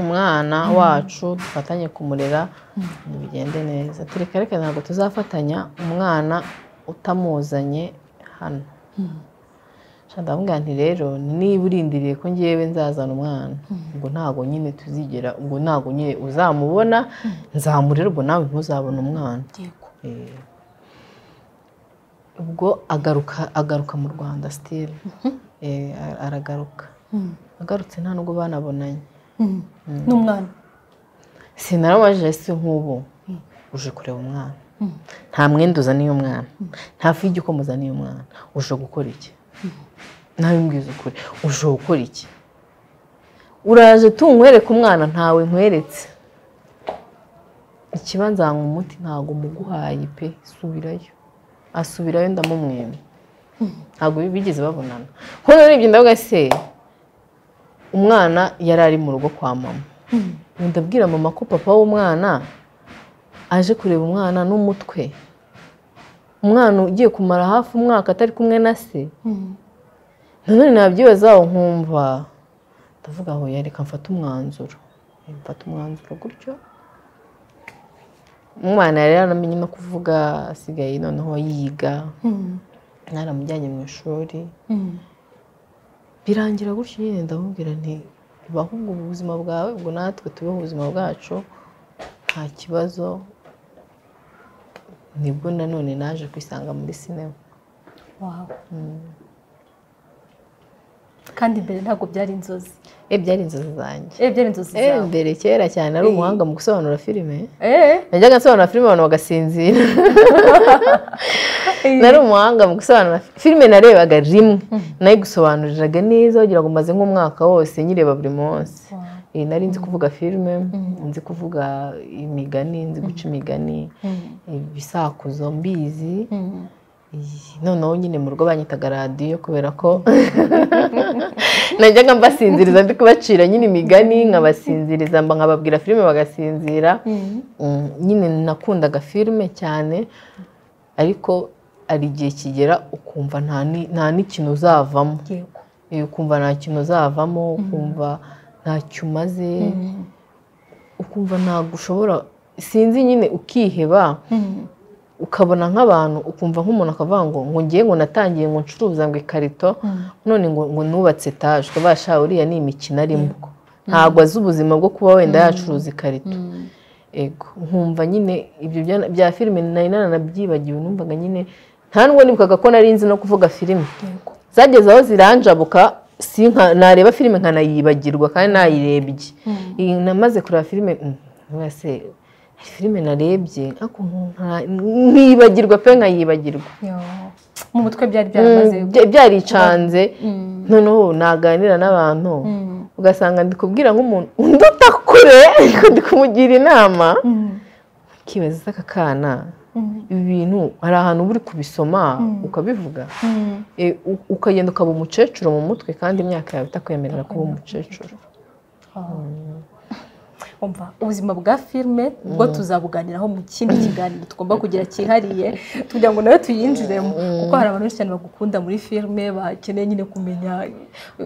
umwana. wacu dufatanye kumurera ngo bigende neza. Tureka reka ntabwo tuzafatanya umwana utamuzanye hano. Ndamubwira nti rero niba urindiriye ko ngewe nzazana umwana ubwo ntabwo nyine tuzigera ubwo ntabwo nyine uzamubona nzamurera ubwo nawe ntuzabona umwana. Eh, ubwo agaruka agaruka mu rwanda sitire aragaruka. Agarutse nta nubwo banabonanye. N'umwana? Sinarabajije se nk'ubu uje kureba umwana? Nta mwenda uzaniye umwana nta fu y'igikoma uzaniye umwana uje gukora iki? Nawe mbwiza ukuri. Uje gukora iki? Uraje tunkwereka umwana ntawe nkweretse. Ikibanza ngo umuti ntabwo muguhaye pe. Subirayo. Asubirayo ndamumwema ntabwo bigeze babonana. Hano urebye ndavuga se umwana yari ari mu rugo kwa mama. Ndabwira mama ko papa w'umwana aje kureba umwana n'umutwe. Umwana ugiye kumara hafi umwaka atari kumwe na se. Nanone nabyibazaho nkumva ndavuga ngo reka mfate umwanzuro. Mfata umwanzuro gutyo. Umwana yari yaramenya no kuvuga asigaye noneho yiga. Naramujyanye mu ishuri. Birangira gutyo nyine ndamubwira nti baho ubwo ubuzima bwawe ubwo natwe tubeho ubuzima bwacu nta kibazo. Ni bwo nanone naje kwisanga muri sinema Wow. kandi mbere ntabwo byari inzozi. E byari inzozi zanjye. Eh byari inzozi e zawe. mbere kera cyane ari umuhanga mu gusobanura filime. Eh. Najyaga nsobanura filime abantu bagasinzira. [LAUGHS] Nari umuhanga mu gusobanura filime narebaga rimwe. Nayo gusobanuriraga neza wagira ngo maze nk'umwaka wose nyireba buri munsi. Eh, nari nzi kuvuga filime nzi kuvuga imigani nzi guca imigani ibisakuzo mbizi noneho nyine mu rugo banyitaga radiyo kubera ko [LAUGHS] najyaga mbasinziriza ndi kubacira nyine imigani nkabasinziriza mba nkababwira filime bagasinzira. Mm, nyine nakundaga filime cyane ariko hari igihe kigera ukumva nta ni- nta n'ikintu uzavamo. Ukumva nta kintu uzavamo ukumva ntacyo umaze. Ukumva ntabwo ushobora sinzi nyine ukiheba ukabona nk'abantu ukumva nk'umuntu akavuga ngo ngo ngiye ngo natangiye ngo ncuruza ngo ikarito none ngo nubatse etaje ukavuga sha uriya ni imikino arimo. Ntabwo azi ubuzima bwo kuba wenda yacuruza ikarito. Ego nkumva nyine ibyo bya- filime nari naranabyibagiwe numvaga nyine nta nubwo nibukaga ko nari nzi no kuvuga filime. Zageze aho ziranjabuka nareba filime nkanayibagirwa kandi nayirebye. Iyi namaze kureba filime mm, filime narebye nka- nkibagirwa pe nkayibagirwa. Mu mutwe byari byaramaze Mm, bya- byaricanze. Noneho naganira n'abantu ugasanga ndi kubwira nk'umuntu undi utakure [LAUGHS] ariko ndi kumugira inama ukibaza aka kana. Ibi bintu hari ahantu uba uri kubisoma ukabivuga. Eh, u- ukagenda ukaba umukecuru mu mutwe kandi imyaka yawe itakwemerera kuba umukecuru. Umva ubuzima bwa filime bwo tuzabuganiraho mu kindi kiganiro. Tugomba kugira cyihariye kugira ngo nawe tuyinjiremo. Kuko hari abantu benshi cyane bagukunda muri filime bakeneye nyine kumenya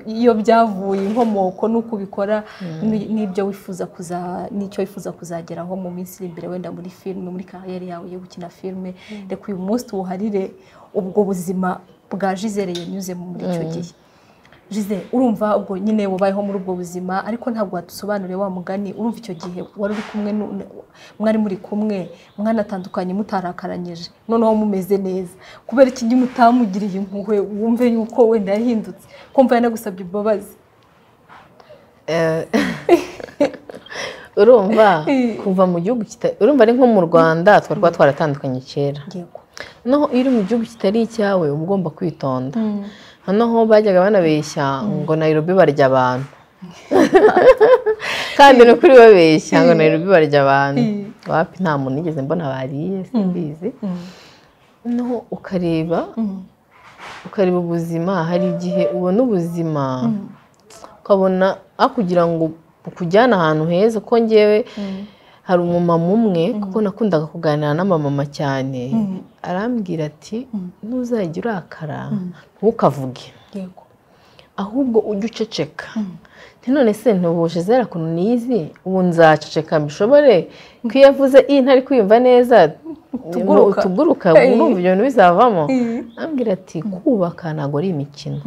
iyo byavuye inkomoko n'uko ubikora ni- n'ibyo wifuza kuza n'icyo wifuza kuzageraho mu minsi iri imbere wenda muri filime muri kariyeri yawe yo gukina filime reka uyu munsi tuwuharire ubwo buzima bwa Gisele yanyuzemo muri icyo gihe. Gisele urumva ubwo nyine wabayeho muri ubwo buzima ariko ntabwo wadusobanuriye wa mugani urumva icyo gihe wari uri kumwe mwari muri kumwe mwanatandukanye mutarakaranyije noneho mumeze neza. Kubera iki gihe mutamugiriye impuhwe wumve yuko wenda yahindutse? Kumva yanagusabye imbabazi. Eh, [LAUGHS] urumva? Kuva mu gihugu urumva ari nko mu rwanda twari twaratandukanye kera. Noneho iyo uri mu gihugu kitari icyawe uba ugomba kwitonda. Noneho bajyaga banabeshya ngo Nairobi barya abantu. [LAUGHS] Kandi ni ukuri babeshya ngo Nairobi barya abantu. Wapi? Nta muntu nigeze mbona bariye simbizi noneho ukareba ukareba ubuzima hari igihe ubona ubuzima ukabona aho kugira ngo ukujyane ahantu heza ko ngewe hari umumama umwe kuko nakundaga kuganira n'amamama cyane. Arambwira ati ntuzajya urakara ntukavuge. Ahubwo ujye uceceka. None se ntubuje zera kuntu nizi ubu nzaceceka mbishobore? Ko iyo avuze iyi ntari kwiyumva neza Tuguruka. urumva ibyo bintu bizavamo? Mm. ambwira ati kubaka ntabwo ari imikino.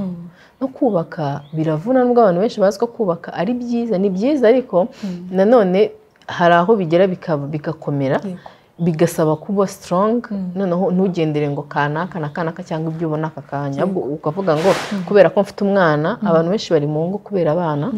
No kubaka biravuna nubwo abantu benshi bazi ko kubaka ari byiza ni byiza ariko nanone hari aho bigera bigakomera bigasaba kuba strong noneho ntugendere ngo kanaka na kanaka cyangwa ibyo ubona aka kanya. Ukavuga ngo kubera ko mfite umwana abantu benshi bari mu ngo kubera abana.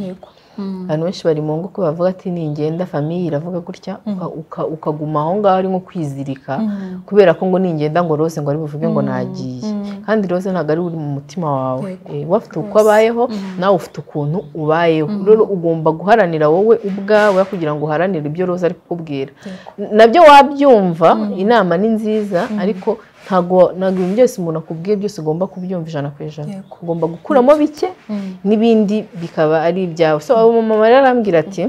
Abantu benshi bari mu ngo bavuga ati ningenda famiye iravuga gutya uka- ukaguma aho ngaho ari nko kwizirika. Kubera ko ngo ningenda ngo rose ngo ari buvuge ngo nagiye. Kandi rose ntabwo ari uri mu mutima wawe. Eh, we afite uko abayeho nawe ufite ukuntu ubayeho. Rero ugomba guharanira wowe ubwawe kugira ngo uharanire ibyo rose ari kukubwira. Nabyo wabyumva inama ni nziza ariko ntabwo ntabwo ibintu byose umuntu akubwiye byose ugomba kubyumva ijana ku ijana. Ugomba gukuramo bike n'ibindi bikaba ari ibyawe. So abo mama rero arambwira ati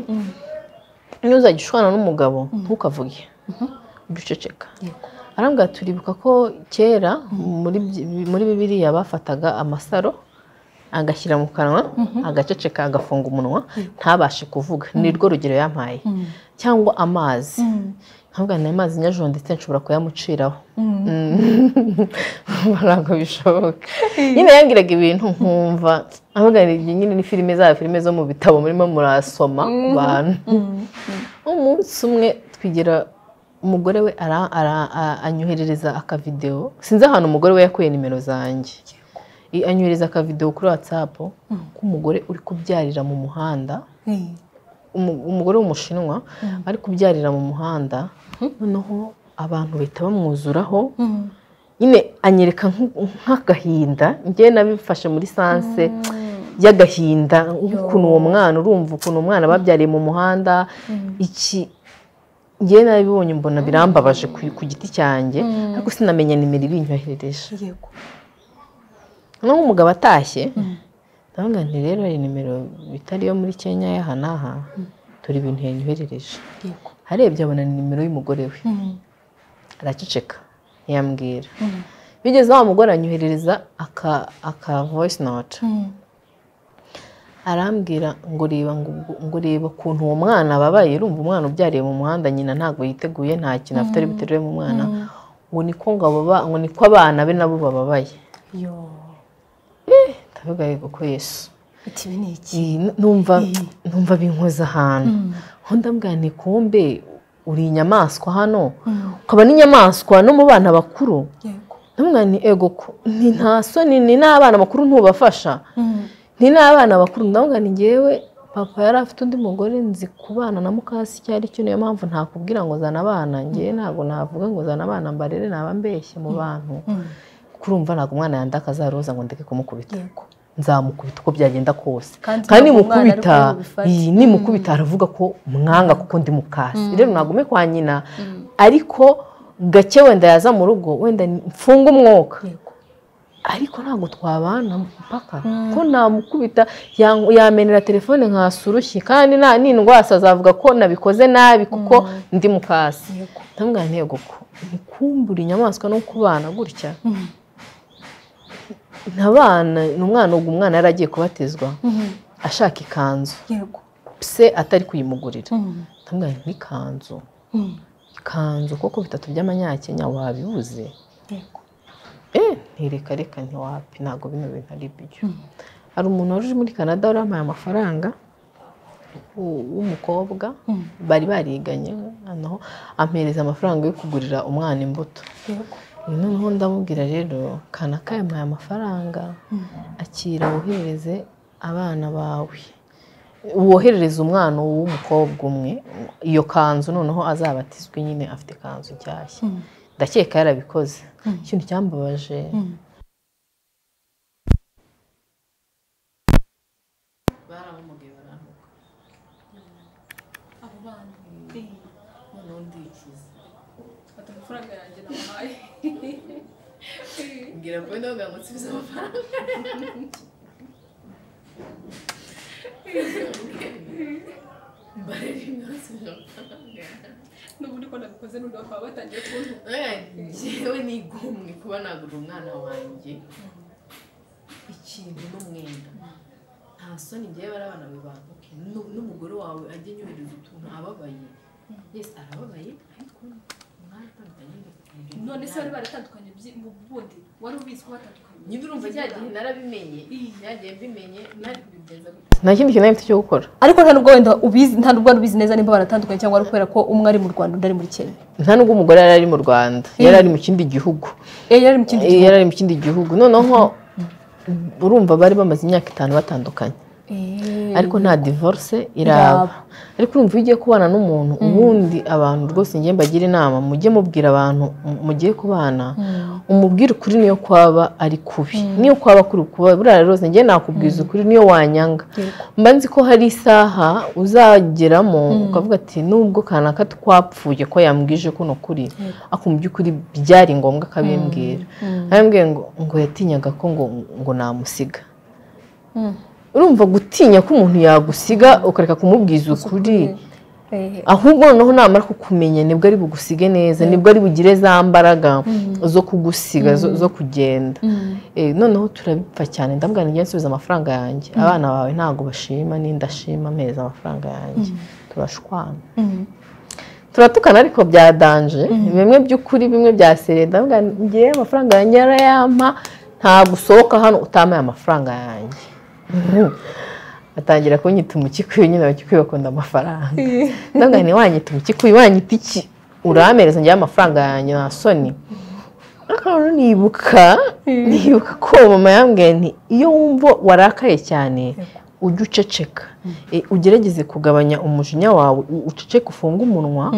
niba uzajya ushwana n'umugabo ntukavuge. Uceceka arambwira turibuka ko kera muri bibiriya bafataga amasaro agashyira mu kanwa agaceceka agafunga umunwa ntabashe kuvuga. Ni rwo rugero yampaye. Cyangwa amazi. Ntabwo ni amazi nyajondetse nshobora kuyamuciraho. [LAUGHS] Ntabwo bishoboka. Nyine yambwiraga ibintu nkumva ngo nyine ni filime za filime zo mu bitabo murimo murasoma ku bantu. [LAUGHS] Umunsi umwe twigira umugore we anyoherereza akavidewo sinzi ahantu umugore we yakuye nimero zanjye. Anyohereza akavidewo kuri watsapu k'umugore uri kubyarira mu muhanda. Umu- umugore w'umushinwa ari kubyarira mu muhanda. Noneho? Abantu bahita bamwuzuraho. Nyine anyereka nk- nk'agahinda njye nabifashe muri sanse y'agahinda ukuntu uwo mwana urumva ukuntu umwana babyariye mu muhanda. Iki njye nabibonye mbona birambabaje ku giti cyanjye ariko sinamenya nimero ibinyoherereje noneho umugabo atashye ndavuga nti rero hari nimero bitari iyo muri kenya y'aha n'aha turi ibintu yanyoherereje yego. Arebye abona ni nimero y'umugore we araceceka ntiyambwira bigeze wa mugore anyoherereza aka aka voice note. Arambwira ngo reba ngo reba ukuntu uwo mwana ababaye urumva umwana ubyariye mu muhanda nyina ntabwo yiteguye nta kintu afite ari buterure mu mwana. Ngo niko ngo ababa- ngo niko abana be nabo bababaye. Yo. Ndavuga yego ko yesu. Numva numva binkoza ahantu. Aho ndambwira ni kumbe uri inyamaswa hano? Ukaba n'inyamaswa no mu bana bakuru? Ndamubwira ni ego ko ni nta soni ni n'abana bakuru ntubafasha. Ni n'abana bakuru. Ndamubwira ni ngewe papa yari afite undi mugore nzi kubana na mukasi icyo ari cyo niyo mpamvu ntakubwira ngo zana abana. Ngewe ntabwo navuga ngo zana abana mbarere naba mbeshye mu bantu. Kuko urumva ntabwo umwana yandakaza roza ngo ndeke kumukubita. Nzamukubita uko byagenda kose. Kandi ntabwo nimukubita iyi nimukubita aravuga ko mwanga kuko ndi mukasi. Rero nagume kwa nyina ariko gake wenda yaza mu rugo wenda mfunga umwuka. Ariko ntabwo twabana mpaka ko namukubita yamenera telefone nkasa urushyi kandi nta nindwasa azavuga ko nabikoze nabi kuko ndi mukasi. Ndamubwira ntego ko nikumbura inyamaswa no kubana gutya. Ntabana ni umwana ubwo umwana yari agiye kubatizwa. Ashaka ikanzu. Se atari kuyimugurira. Ndamubwira nti ikanzu ikanzu kuko bitatu by'amanyakenya wabibuze? Eh ntireka reka ntiwapi ntabwo bino bintu ari byo. Hari umuntu wari uje muri canada wari wampaye amafaranga w'umukobwa. Bari bariganye ampereza amafaranga yo kugurira umwana imbuto. Noneho ndamubwira rero kana kayampaye amafaranga akira wohereze abana bawe. Woherereza umwana w'umukobwa umwe iyo kanzu noneho azabatizwe nyine afite ikanzu nshyashya. Ndakeka yarabikoze. Ikintu cyambabaje baramumugaye barantuka abo bana noneho ndicuza fata amafaranga yanjye nabahaye mbwira ko ndavuga ngo nsubize amafaranga mbarira nsubize amafaranga n'ubundi ko nabikoze n'undi bakaba batangiye kuntuka njyewe nigomwe kuba nagura umwana wanjye ikintu n'umwenda nta soni ngewe bari abana bawe bantuke Nu- n'umugore wawe ajya anyohereza utuntu ababaye yesi arababaye ariko mwaratandukanye none se bari baratandukanye mu bundi wari ubizi ko batandukanye nyine urumva cya gihe narabimenye byagiye mbimenye nari kubigenza gute? Nta kindi kintu mfite cyo gukora. Ariko nta nubwo wenda ubizi nta nubwo wari ubizi neza nimba baratandukanye cyangwa ari ukubera ko umwe ari mu rwanda undi ari muri kenya nta nubwo umugore yari ari mu rwanda. Yari ari mu kindi gihugu. Eh, yari ari mu kindi Eh, yari ari mu kindi gihugu. Noneho urumva bari bamaze imyaka itanu batandukanye. Ariko nta divorce Iraba. ariko urumva iyo ugiye kubana n'umuntu ubundi abantu rwose njye mbagira inama mujye mubwira abantu mu- mugiye kubana umubwire ukuri niyo kwaba ari kubi. Niyo kwaba kuri kuba buriya rwose njye nakubwiza ukuri niyo wanyanga. Mba nzi ko hari isaha uzageramo ukavuga ati nubwo kanaka twapfuye ko yambwije kuno kuri ariko mu by'ukuri byari ngombwa akabimbwira ngo ngo yatinyaga ko ngo ngo namusiga. Urumva gutinya ko umuntu yagusiga ukareka kumubwiza ukuri. Ahubwo noneho namara kukumenya ni bwo ari bugusige neza ni bwo ari bugire za mbaraga zo kugusiga zo- zo kugenda. Eh, noneho turabipfa cyane. Ndabwira ngiye nsubiza amafaranga yanjye. Abana bawe ntabwo bashima n'indashima mpereza amafaranga yanjye. Turashwana. Turatukana ariko bya danje bimwe by'ukuri bimwe bya sere ndabwira ngiye amafaranga yanjye yarayampa ntabwo usohoka hano utamaye amafaranga yanjye. Atangira kunyita umukikuyu nyine abakikuyu bakunda amafaranga. Ndabwira ni wanyita umukikuyu wanyita iki? Uramereza njyewe amafaranga yanjye nta soni noneho nibuka? Nibuka ko mama yambwiye nti iyo wumva warakaye cyane ujye uceceka. Ugerageze kugabanya umujinya wawe uceceke ufunge umunwa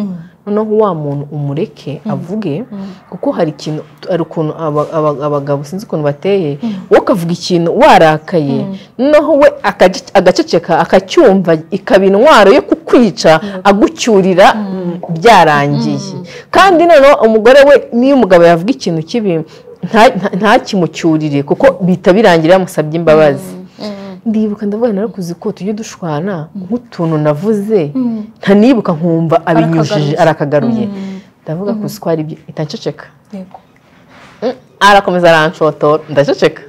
noneho wa muntu umureke avuge kuko hari ikintu hari ukuntu aba- aba- abagabo sinzi ukuntu bateye wowe ukavuga ikintu warakaye noneho we agaceceka akacyumva ikaba intwaro yo kukwica agucyurira byarangiye. Kandi noneho umugore we niyo umugabo yavuga ikintu kibi nta- nta- ntakimucyurire kuko bihita birangira yamusabye imbabazi. Ndibuka ndavuga narakuzi ko tujye dushwana nk'utuntu navuze ntanibuka nkumva abinyujije arakagaruye ndavuga ko uzi ko ari byo ita nceceka yego. Arakomeza aranshotora ndaceceka.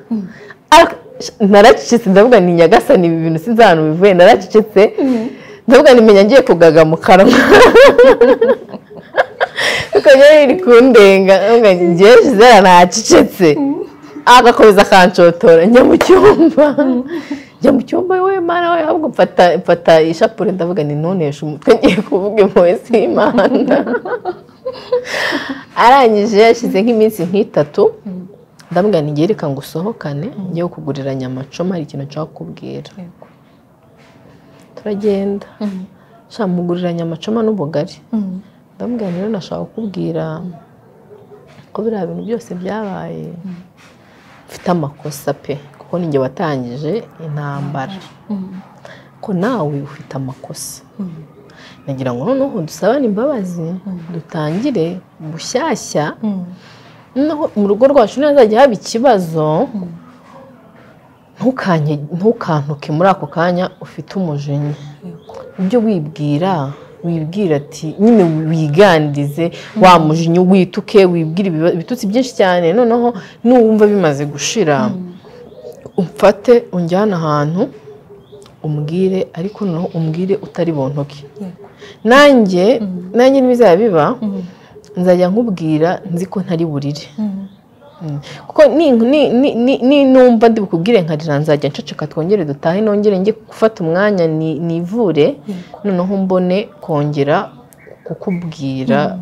Ara- naracecetse ndavuga ni nyagasani ibi bintu sinzi ahantu bivuye naracecetse ndavuga nimenya ngiye kugaga mu kanwa. [LAUGHS] Bikajya biri kundenga ngewe jizera ntacecetse agakomeza akancotora njya mu cyumba. Njya mu cyumba we mana we ahubwo mfata ishapure ndavuga ni ntuneshe umutwe ngiye kuvuga impuhwe z'imana. Arangije yashyize nk'iminsi nk'itatu. Ndamubwira ni ngiye reka ngo usohokane njye kugurira nyamacoma hari ikintu nshaka kukubwira turagenda. Nshaka mugurira nyamacoma n'ubugari. Ndamubwira rero nashaka kukubwira ko biriya bintu byose byabaye. Mfite amakosa pe kuko ninjye watangije intambara. Ko nawe ufite amakosa? Nagira ngo noneho dusabane imbabazi dutangire bushyashya noneho mu rugo rwacu ntihazajya haba ikibazo ntukantuke muri ako kanya ufite umujinya. Ibyo wibwira wibwira ati nyine wigandize wa mujinya wituke wibwira ibitutsi byinshi cyane. Noneho nuwumva bimaze gushira umfate unjyane ahantu umbwire ariko noneho umbwire utari buntuke nanjye nanjye n'ibizaba biba nzajya nkubwira nzi ko ntari burire. Kuko numva ndi bukubwire nkarira nzajya nceceka twongere dutahe nongere njye gufata umwanya nivure noneho mbone kongera kukubwira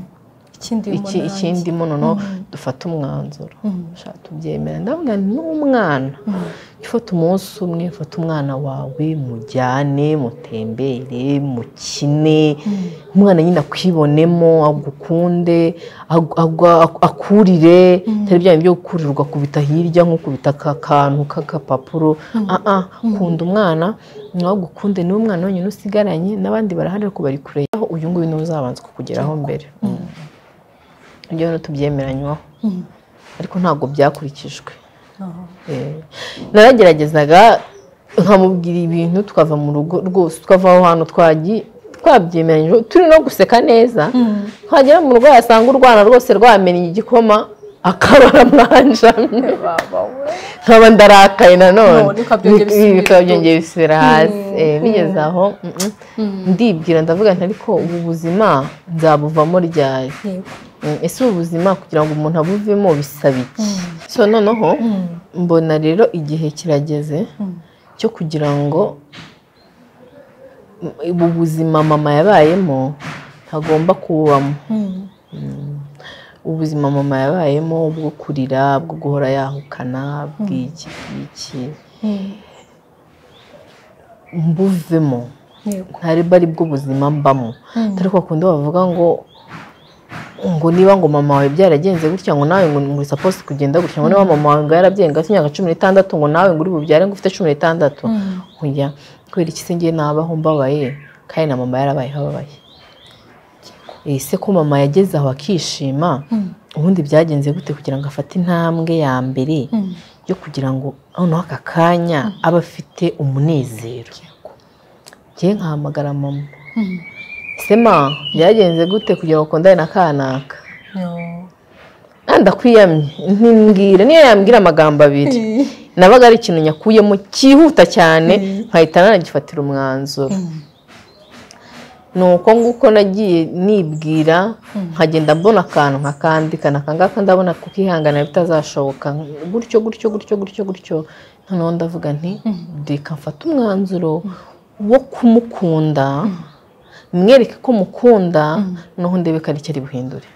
ikindi noneho dufate umwanzuro. Tubyemera. Ndavuga ni n'umwana ufata umunsi umwe ufata umwana wawe mujyane mutembere mukine. Umwana nyine akwibonemo agukunde akurire. Atari bya byo gukurirwa kubita hirya nk'ukubita aka kantu k'agapapuro. Kunda umwana nawe agukunde ni we mwana wenyine usigaranye n'abandi barahari ariko bari kure yaho uyu nguyu ni we uzabanza kukugeraho mbere. Ibyo rero tubyemeranywaho. Ariko ntabwo byakurikijwe. Narageragezaga nkamubwira ibintu tukava mu rugo rwose tukava aho hantu twagiye twabyemeranyije turi no guseka neza. Twagera mu rugo yasanga urwana rwose rwamennye igikoma akaba aramwanjamye nkaba ndarakaye nanone bikaba byongeye bisubira hasi bigeze aho ndibwira ndavuga ariko ubu buzima nzabuvamo ryari ese ubu buzima kugira ngo umuntu abuvemo bisaba iki so noneho mbona rero igihe kirageze cyo kugira ngo ubu buzima mama yabayemo ntagomba kububamo ubuzima mama yabayemo bwo kurira bwo guhora yahukana bw'iki bw'iki. Mbuvemo. Ntareba ari bwo buzima mbamo. Atari ko bakunda bavuga ngo ngo niba ngo mama wawe byaragenze gutya ngo nawe ngo muri sapoti kugenda gutya ngo niba mama wawe ngo yarabyaye ngo afite imyaka cumi n'itandatu ngo nawe ngo uri bubyare ngo ufite cumi n'itandatu. Kujya kubera iki se ngiye nabaho mbabaye? Kandi na mama yarabayeho ababaye. Ese ko mama yageze aho akishima? Ubundi byagenze gute kugira ngo afate intambwe ya mbere yo kugira ngo noneho aka kanya abe afite umunezero? Ngiye nkahamagara mama. Sema byagenze gute kugira ngo ukundane na kanaka? Ndakwiyamye. Ntimbwire niyo yambwira amagambo abiri. Nabaga ari ikintu nyakuyemo cyihuta cyane nkahita nanagifatira umwanzuro. Ni uko nguko nagiye nibwira nkagenda mbona akantu nkakandika. Nakangaka ndabona kukihangana bitazashoboka. Gutyo gutyo gutyo gutyo gutyo. Noneho ndavuga nti reka mfate umwanzuro wo kumukunda. Mwereke ko mukunda noneho ndebe ko ari buhindure.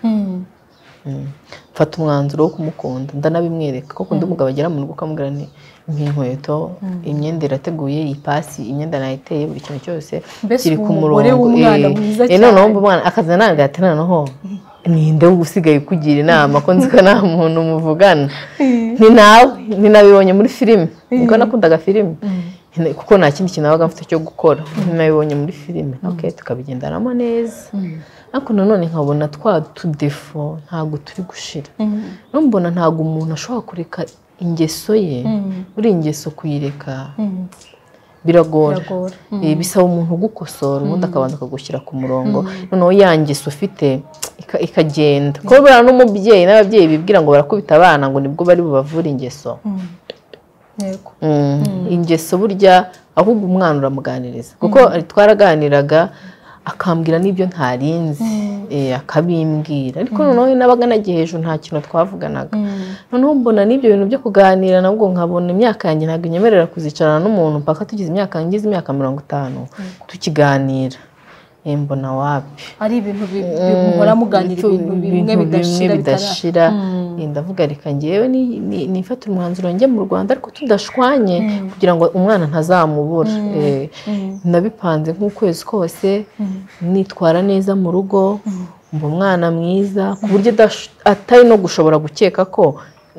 Mfata umwanzuro wo kumukunda. Ndanabimwereka. Kuko undi mugabo agera mu rugo ukamubwira ni nk'inkweto imyenda irateguye iyi pasi imyenda nayiteye buri kintu cyose kiri ku murongo. noneho umwana. Akaza ntabwo noneho ninde usigaye ukugira inama ko nzi ko nta muntu muvugana? Ni nawe. Ninabibonye muri filime niko nakundaga filime kuko nta kindi kintu nabaga mfite cyo gukora. Ninabibonye muri filime tukabigendanamo neza. Ariko nanone nkabona twa tudefo ntabwo turi gushira. Mbona ntabwo umuntu ashobora kureka ingeso ye. Uri ingeso kuyireka. Biragora. Bisaba umuntu ugukosora ubundi akabanza akagushyira ku murongo. Noneho ya ngeso ufite ikagenda. Kubera n'umubyeyi n'ababyeyi bibwira ngo barakubita abana ngo ni bwo bari bubavure ingeso. Ingeso burya ahubwo umwana uramuganiriza. Kuko twaraganiraga akambwira n'ibyo ntarinzi. Eh, akabimbwira. Ariko noneho nabaga nagiye hejuru nta kintu twavuganaga. Noneho mbona n'ibyo bintu byo kuganira nabwo nkabona imyaka yanjye ntabwo inyemerera kuzicarana n'umuntu mpaka tugize imyaka ngize imyaka mirongo itanu tukiganira. Mbona wapi? Ari ibintu bi- bi- muhora muganira ibintu bimwe bidashira Eh, ndavuga reka ngewe ni- ni- nifatire umwanzuro njye mu rwanda ariko tudashwanye kugira ngo umwana ntazamubura Eh, nabipanze nk'ukwezi kose nitwara neza mu rugo mba umwana mwiza ku buryo atari no gushobora gukeka ko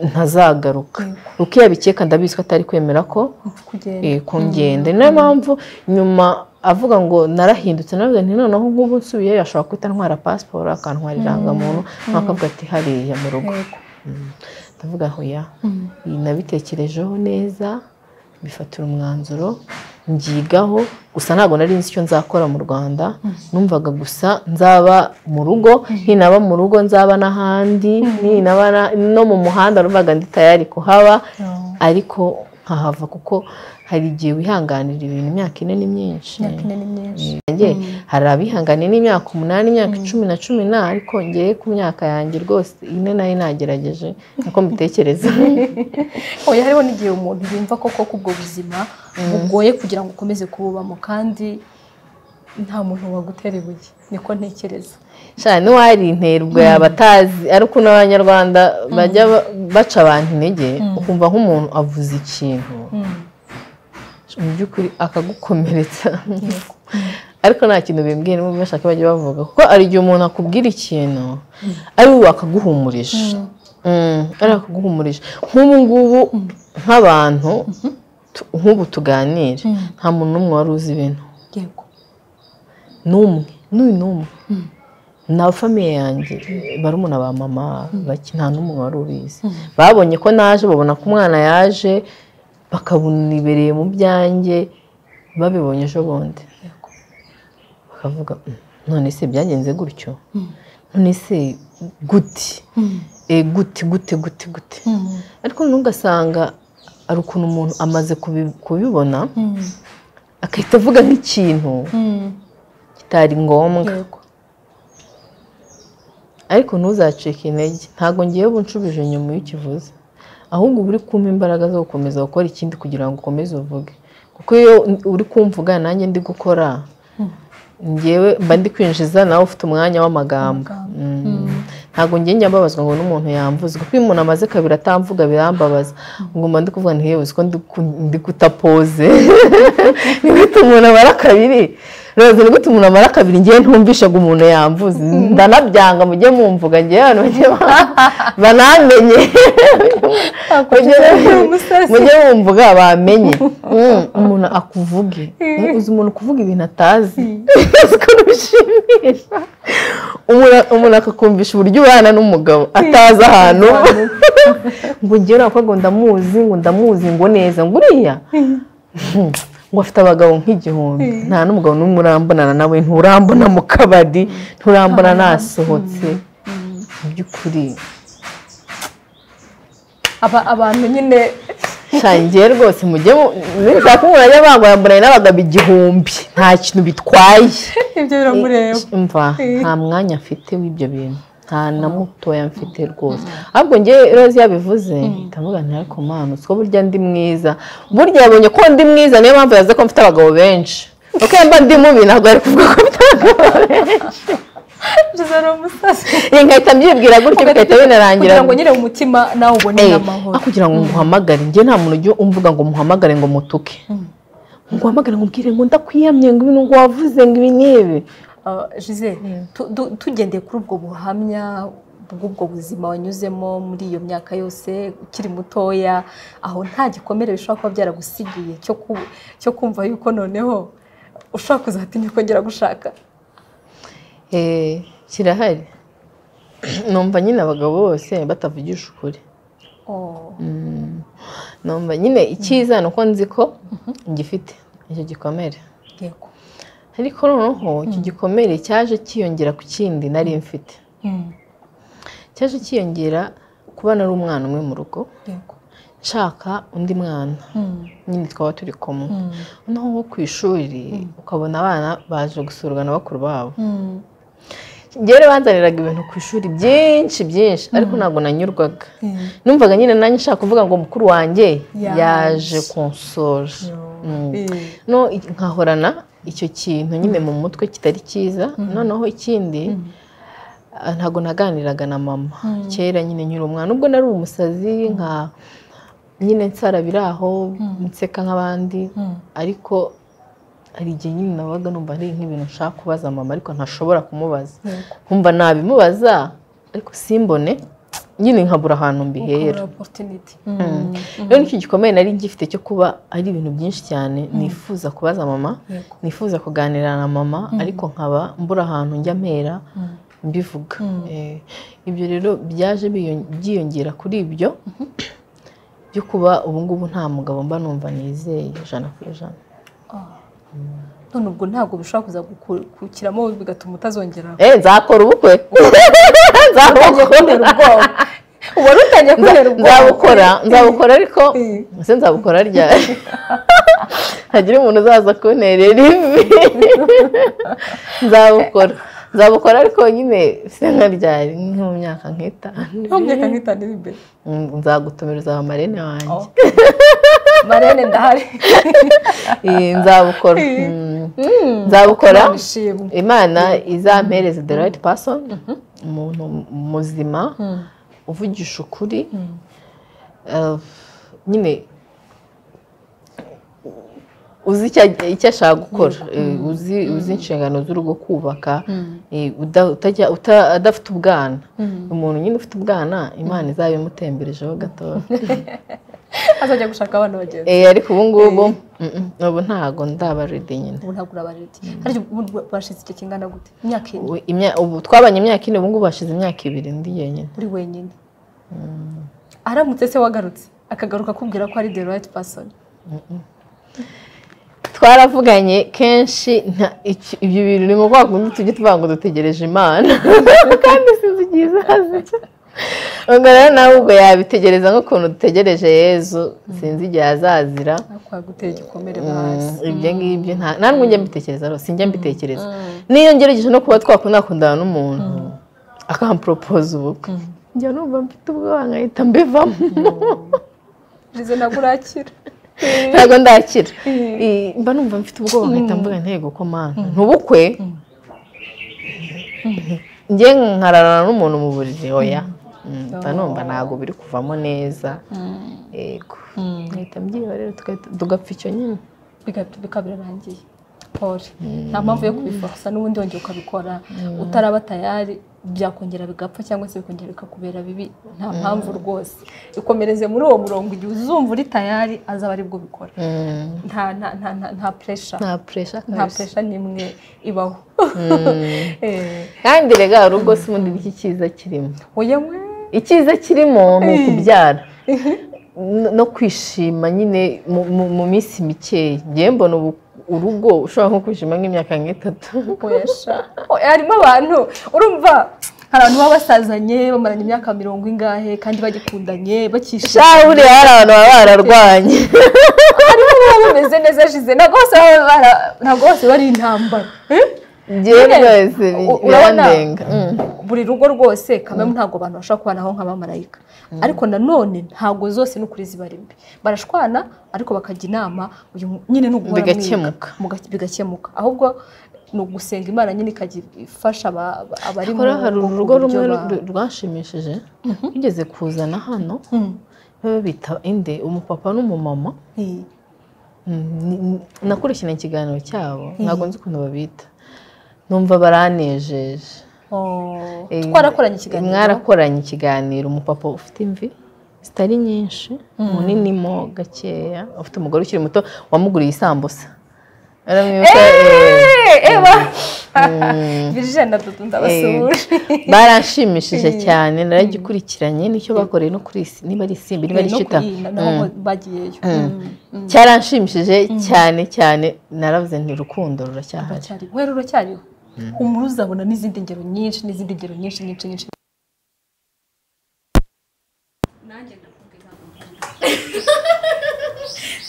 ntazagaruka. Uko iyo abikeka ndabizi ko atari kwemera ko kugenda. eh, ko ngenda niyo mpamvu nyuma avuga ngo narahindutse navuga nti noneho nk'ubu nsubiyeyo ashobora guhita ntwara pasiporo akantwara irangamuntu akavuga ati hariya mu rugo. Yego. ndavuga hoya nabitekerejeho neza bifatira umwanzuro mbyigaho gusa ntabwo nari nzi icyo nzakora mu rwanda. Numvaga gusa nzaba mu rugo ninaba mu rugo nzaba n'ahandi ninaba na- no mu muhanda numvaga ndi tayari kuhaba. Ariko nkahava kuko hari igihe wihanganira ibintu imyaka ine ni myinshi. Myinshi. Yanjye hari abihanganiye n'imyaka umunani imyaka icumi na cumi na ariko ngewe ku myaka yanjye rwose ine na yo nagerageje niko mbitekereza. [LAUGHS] Oya hariho n'igihe umuntu yumva koko ko ubwo buzima bugoye kugira ngo ukomeze kububamo kandi nta muntu wagutera ibuye. Niko ntekereza. Shana n'uwari intera ubwo yaba atazi ari ukuntu abanyarwanda bajya ba- baca abantu intege ukumva nk'umuntu avuze ikintu. Mu by'ukuri akagukomeretsa. Ariko nta kintu bimbwiye niba bashaka bajya bavuga. Kuko hari igihe umuntu akubwira ikintu ari we wakaguhumurije Mm, ari akaguhumurije nk'ubu ngubu nk'abantu tu- nk'ubu tuganira nta muntu n'umwe wari uzi ibintu. N'umwe. N'uyu n'umwe. Na famiye yanjye barumuna ba mama baki nta n'umwe wari ubizi. Babonye ko naje babona ko umwana yaje bakabona ibereye mu byanjye. Babibonye ejo bundi. Bakavuga "Mm, none se byagenze gutyo? None se gute Eh, gute gute gute gute ariko noneho ugasanga hari ukuntu umuntu amaze kubi- kubibona agahita avuga nk'ikintu kitari ngombwa. Ariko ntuzacike intege. Ntabwo ngiye ubu nshubije nyuma iyo ukivuze. Ahubwo uba uri kumpa imbaraga zo gukomeza gukora ikindi kugira ngo ukomeze uvuge. Kuko iyo uri kumvuga nanjye ndi gukora ngewe mba ndi kwinjiza nawe ufite umwanya w'amagambo Mm. ntabwo ngiye mbabazwa ngo n'umuntu yamvuze. Kuko iyo umuntu amaze kabiri atamvuga birambabaza. Ngo mba ndi kuvuga ntiyewe ko ndi ku- ndi guta pose [LAUGHS] ni gute umuntu amara kabiri? Rero ni gute umuntu amara kabiri ngewe ntumvishaga umuntu yamvuze? Ndanabyanga mujye mumvuga ngewe abantu bajye ba- banamenye. Mujye- mumvuga bamenye. Mm, umuntu akuvuge. Mm, uzi umuntu kuvuga ibintu atazi? [LAUGHS] Uzi ukuntu bishimisha Umuntu- akakumvisha uburyo ubana n'umugabo. Atazi ahantu. [LAUGHS] Ngo ngewe nako ngo ndamuzi ngo ndamuzi ngo neza ngo uriya. Ngo afite abagabo nk'igihumbi nta n'umugabo n'umwe urambonana nawe nturambona mu kabari nturambona nasohotse. Mu by'ukuri. Aba- abantu nyine. Shangiye rwose mujye mu- nishaka umuntu ajya bangwa yamburanye n'abagabo igihumbi. Nta kintu bitwaye. [LAUGHS] Ibyo biramureba. Mva nta mwanya mfite w'ibyo bintu. Nta na mutoya mfite rwose. Ahubwo ngewe rero yabivuze ndavuga nti ariko mpano siko burya ndi mwiza. Burya yabonye ko ndi mwiza niyo mpamvu yavuze ko mfite abagabo benshi. Kuko mba ndi mubi ntabwo ari kuvuga ko mfite abagabo benshi. Nkahita mbyibwira gutyo bigahita binarangira kugira ngo nyine mu mutima nawe ubone Eh, amahoro. aho kugira ngo nguhamagare. Njye nta muntu ujya umvuga ngo muhamagare ngo mutuke. Ngo uhamagare ngo ubwire ngo ndakwiyamye ngo ibintu ngo wavuze ngo ibi n'ibi Uh, tu- tu- tugendeye kuri ubwo buhamya bw'ubwo buzima wanyuzemo muri iyo myaka yose ukiri mutoya aho nta gikomere bishobora kuba byaragusigiye cyo ku- cyo kumva yuko noneho ushobora kuzatinya kongera gushaka. Eh, kirahari. [CLEARS THROAT] Numva nyine abagabo bose batavugisha ukuri. Oh, numva nyine icyiza ni uko nzi ko ngifite icyo gikomere. Yego. Ariko noneho icyo gikomere cyaje cyiyongera ku kindi nari mfite. Mm, cyaje cyiyongera kuba nari umwana umwe mu rugo nshaka undi mwana. Nyine twaba turi kumwe. Noneho nko ku ishuri ukabona abana baje gusurwa na bakuru babo. Njyewe banzaniraga ibintu ku ishuri byinshi byinshi. Ariko ntabwo nanyurwaga. Numvaga nyine nanjye nshaka kuvuga ngo mukuru wanjye Yaje. Mm. no nkahorana icyo kintu nyine mu mutwe kitari cyiza. Noneho ikindi ah, ntabwo naganiraga na mama. Kera nyine nkiri umwana. Nubwo nari umusazi nka nyine nsara biri aho nseka nk'abandi. Ariko hari igihe nyine nabaga numva ari nk'ibintu nshaka kubaza mama ariko ntashobora kumubaza. Nkumva nabimubaza ariko simbone. Nyine nkabura ahantu mbihera. rero ni cyo gikomeye nari ngifite cyo kuba ari ibintu byinshi cyane. Nifuza kubaza mama nifuza kuganira na mama ariko nkaba mbura ahantu njya mpera mbivuga. Eh, ibyo rero byaje biyo- byiyongera kuri ibyo byo kuba ubu ngubu nta mugabo mba numva nizeye ijana ku ijana none ubwo ntabwo bishobora kuza guku- kukiramo bigatuma utazongera. Eh, nzakora ubukwe. Uba rutangiye kubera ubwoba. Nzabukora. Nzabukora ariko [LAUGHS] ese nzabukora ryari? [LAUGHS] Hagira umuntu uzaza kunterera ivi. [LAUGHS] Nzabukora. Nzabukora ariko nyine se nka ryari nko mu myaka nk'itanu. Nko mu myaka nk'itanu iri imbere. Mm, nzagutumira uzaba marene wanjye. Oh. Marene ndahari. [LAUGHS] Nzabukora. Mm. nzabukora. Imana imana izampereze the right person. Umuntu muzima. Uvugisha ukuri. Eh, nyine uzi icyo- ashaka gukora. Eh, uzi inshingano z'urugo kubaka. Eh, adafite ubwana. Umuntu nyine ufite ubwana imana izaba imutemberejeho gatoya. [LAUGHS] [LAUGHS] azajya gushaka abana bagenzi. Eh, ariko ubu ngubu mm, mm, ubu ntago ndaba ready nyine ubu ntabwo urabareti harya ubu bashize igihe kingana gute? Imyaka ine. Ubu twabanye imyaka ine ubu ngubu hashize imyaka ibiri. Ndi yenyine. Uri wenyine. Aramutse se wagarutse? Akagaruka akubwira ko ari the right person. Twaravuganye kenshi ibyo bintu ni mu kundi tujye tuvuga ngo dutegereje imana. [LAUGHS] Kandi sinzi igihe izaza. Ubwo rero nawe ubwo yabitegereza nk'ukuntu dutegereje yezu sinzi igihe azazira. Igikomere Mm, hasi ibyo ngibyo nta nta n'ubwo njya mbitekereza rero sinjya mbitekereza. Niyo ngerageje no kuba twakundakundana n'umuntu akamporopoza ubukwe. Njya numva mfite ubwoba nkahita mbivamo. Ntabwo urakira. [LAUGHS] Ntabwo ndakira. Mba numva mfite ubwoba nkahita mvuga ntego ko mana. Ntubukwe njye nkararana n'umuntu mu buriri oya. Mm, numva ntabwo biri kuvamo neza. Yego. Nkahita mbyihorera tugahita- tugapfa icyo nyine. Birarangiye paul nta mpamvu yo kubifasa n'ubundi wongera ukabikora utaraba tayari byakongera bigapfa cyangwa se bikongera bikakubera bibi. Nta mpamvu rwose. Ikomereze muri uwo murongo igihe uzumva uri tayari azaba ari bwo bikora Mm, nta nta nta nta nta puresha nta puresha nta puresha n'imwe ibaho. [LAUGHS] Eh, kandi rega urugo si ubundi n'iki cyiza kirimo? Icyiza kirimo ni ukubyara. No- kwishima nyine mu- minsi mikeya mbona ubu urugo ushobora nko kwishima nk'imyaka nk'itatu. Oya, harimo abantu. Urumva hari abantu baba basazanye bamaranye imyaka mirongo ingahe kandi bagikundanye bakishima. Shaho buriya hari abantu baba bararwanye. Harimo bameze neza ashize ntabwo bose ntabwo bari intambara. Ngewe Nyine, rwose birandenga Mm. buri rugo rwose kamwe ntabwo abantu bashobora kubanaho nk'abamarayika ariko nanone ntabwo zose n'ukuri ziba ari mbi. Barashwana ariko bakajya inama nyine ni uguhora Bigakemuka. mwiga, muga- bigakemuka. Ahubwo ni ugusenga imana nyine ikajya ifasha aba- abari mu hari rugo urugo rumwe ba- ru- rwanshimishije bigeze kuzana hano Mm. baba bita inde umupapa n'umumama. Mm, ni- ni- nakurikiranye ikiganiro cyabo ntabwo nzi ukuntu babita. Numva baranejeje Oh, Eh, twarakoranye ikiganiro? Mwarakoranye ikiganiro. Umupapa ufite imvi zitari nyinshi munini mo gakeya. Ufite umugore ukiri muto wamuguriye isambusa. Eh, dudu ndabasuhuje baranshimishije cyane naragikurikiranye ni cyo bakoreye no kuri isi niba ari isimbi niba ari No shita kuri- naho bagiyeyo Mm. cyaranshimishije cyane cyane. Naravuze nti urukundo ruracyahari. Ruracyariho umuru uzabona n'izindi ngero nyinshi n'izindi ngero nyinshi nyinshi nyinshi.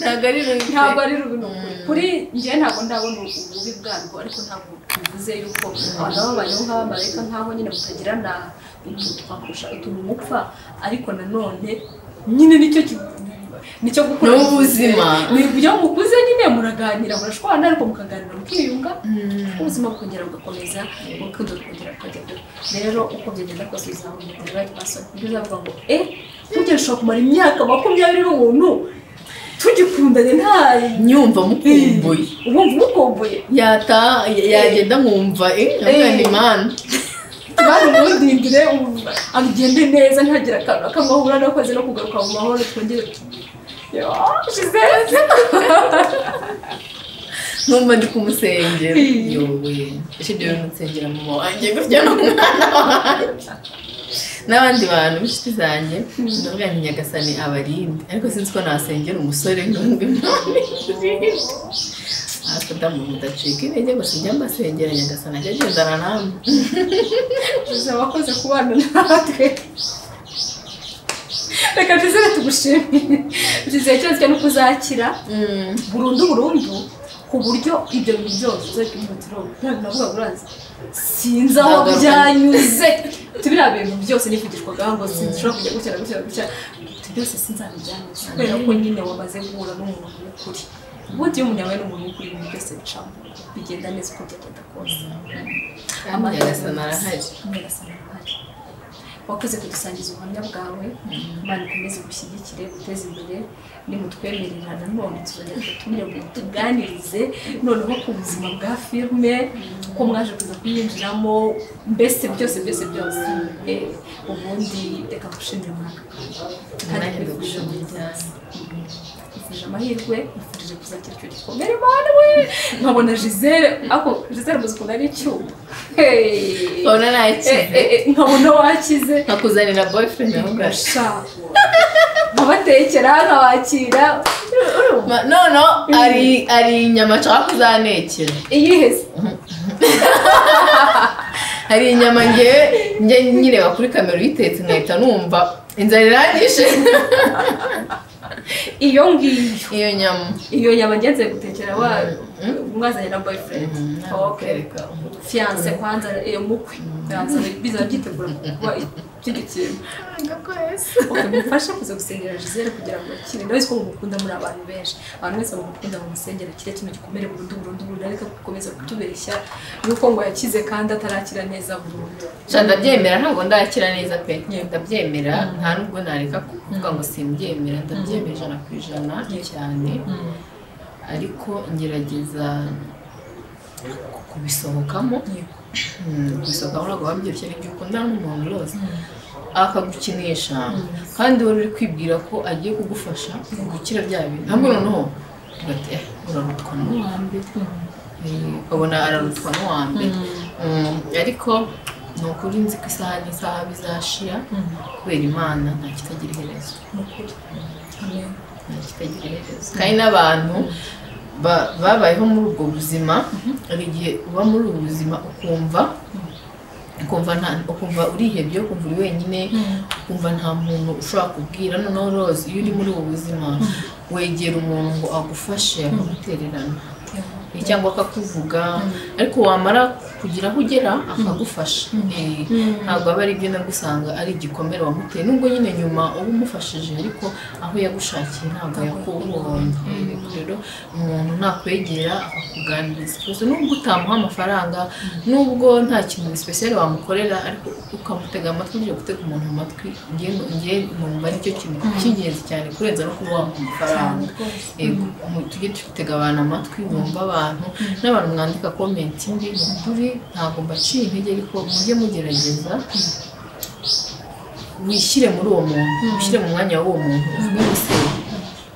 Ntabwo ari rubi [LAUGHS] ntabwo ari rubi ni ukuri. Kuri njye ntabwo ndabona ububi bwarwo ariko ntabwo bivuze yuko abantu baba babayeho nk'abamarayika nk'aho nyine mutagirana utuntu twakurusha utuntu mupfa. Ariko nanone nyine ni cyo ni cyo gukura Ni ubuzima. ni ibyo mukuze nyine muraganira murashwana ariko mukaganira mukiyunga. Ubuzima bukongera bugakomeza urukundo rukongera rukajya rero uko byagenda kose uzabona right person ibyo uzavuga ngo eh burya ushobora kumara imyaka makumyabiri n'umuntu tugikundanye nta nyumva mukumbuye. Ubumva umukumbuye yata yagenda nkumva eh ni imana bari umudindire agende neza ntihagire akantu akamwe ahura n'akoze no kugaruka mu mahoro twongere Gisele nkumva ndi kumusengera. Yowe. Ese bintu nsengera mama wanjye gutya n'umwana wanjye n'abandi bantu b'inshuti zanjye ndavuga nti nyagasani abarinde ariko sinzi ko nasengera umusore n'undi ariko damu mudacika intege gusa njya mbasengera nyagasani ajya agendana namwe. Gisele wakoze kubana natwe. Reka Gisele tugushimire Gisele cyose no kuzakira. Burundu burundu. Ku buryo ibyo bintu byose uzajya umutiro ntabwo navuga [LAUGHS] urazi sinzi aho byanyuze. Tubiriya bintu byose nivugishwaga ngo sinshobora kujya gutya na gutya na gutya ibyo byose sinzabibyanyuze kubera ko nyine wamaze guhura n'umuntu w'ukuri. Ubundi iyo umuntu yabaye n'umuntu w'ukuri ibintu byose bicamo. Bigenda neza uko byagenda kose. Kandi nyagasani arahari Nyagasani arahari. Wakoze kudusangiza ubuhamya bwawe imana ikomeze gushyigikire guteza imbere nimutwemerera nanone tuzongera tutumire ngo tuganirize noneho ku buzima bwa filime uko mwaje kuza kuyinjiramo mbese byose byose byose. Eh, ubundi reka gushimira muri aka nanjye kandi cyane. Nifurije amahirwe nifurije kuzakira icyo gikomere imana we! Nkabona gisele. Ako gisele muzi ukuntu ari icyuma Hey! ubona nakize Eh, eh, eh, nkabona wakize nkakuzanira boyfriend ahubwo Sha. nkabatekera nkabakira. Nono ari inyama nshaka kuzanekera. Iyiheze [LAUGHS] hari inyama nge njye nyireba kuri kamera uyitetse nkahita numva. Inzara irangije [LAUGHS] iyo ngiyo iyo nyama iyo nyama ngenze gutekera wa mwazanye na boyfriend. Ntabwo okay. Kwereka fiance kwanza iyo mukwe. Fiance bizaba byitegura kuba ikindi kintu. Mufashe kuza gusengera Gisele kugira ngo akire. Ndabizi ko mumukunda muri abantu benshi. Abantu wese bamukunda bamusengera akire kino gikomere burundu burundu burundu ariko gukomeza kutubeshya yuko ngo yakize kandi atarakira neza burundu ndabyemera. Ntabwo ndakira neza pe. Ndabyemera. Nta nubwo nareka kuvuga ngo simbyemera. Ndabyemera ijana ku ijana cyane. Ariko ngerageza ku- kubisohokamo Mm, kubisohokamo ntabwo biba byoroshye n'igihe ukundana n'umuntu rwose. Akagukinisha. Kandi wari uri kwibwira ko agiye kugufasha gukira bya bintu. Ntabwo noneho eh urarutwa n'uwa mbere Eh, ukabona ararutwa n'uwa mbere ariko ni ukuri nzi ko isaha n'isaha bizashira. Kubera imana nta kitagira iherezo. Nukuri amen nta kitagira iherezo. Kandi n'abantu ba- babayeho muri ubwo buzima hari igihe uba muri ubu buzima ukumva ukumva nta ukumva urihebye ukumva uri wenyine ukumva nta muntu ushobora kubwira. Noneho rose iyo uri muri ubu buzima wegera umuntu ngo agufashe akagutererana. Cyangwa akakuvuga ariko wamara kugira aho ugera akagufasha. Eh, ntabwo aba ari ibyo nagusanga ari igikomere wamuteye nubwo nyine nyuma uba umufashije ariko aho yagushakiye ntabwo yakubonye Eh, rero umuntu nakwegera akakuganiriza ikibazo. Nubwo utamuha amafaranga nubwo nta kintu sipesiyali wamukorera ariko ukamutega amatwi ugiye gutega umuntu amatwi njye numva ari cyo kintu cy'ingenzi cyane kurenza no kuba wamuha amafaranga. Mu- tujye dutega abantu amatwi bumva abantu n'abantu mwandika komenti mbi ni ukuri? Ntabwo mbaciye intege ariko mujye mugerageza wishyire muri uwo muntu wishyire mu mwanya w'uwo muntu. Uvuge ngo se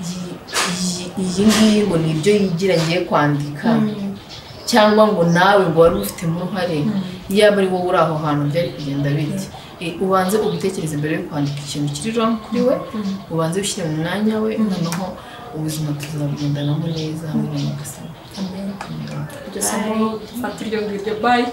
iyi- iyi- iyi ngiyi ngo ni ibyo yigira ngiye kwandika cyangwa ngo nawe ngo wari ubifitemo uruhare. Yaba ari wowe uri aho hantu byari kugenda biti Eh, ubanze ubitekereze mbere yo kwandika ikintu kiri wrong kuri we. Ubanze wishyire mu mwanya we. Noneho ubuzima tuzabugendanamo neza hamwe na nyagasani. Өтө сен бул фактор жөнүндө бай.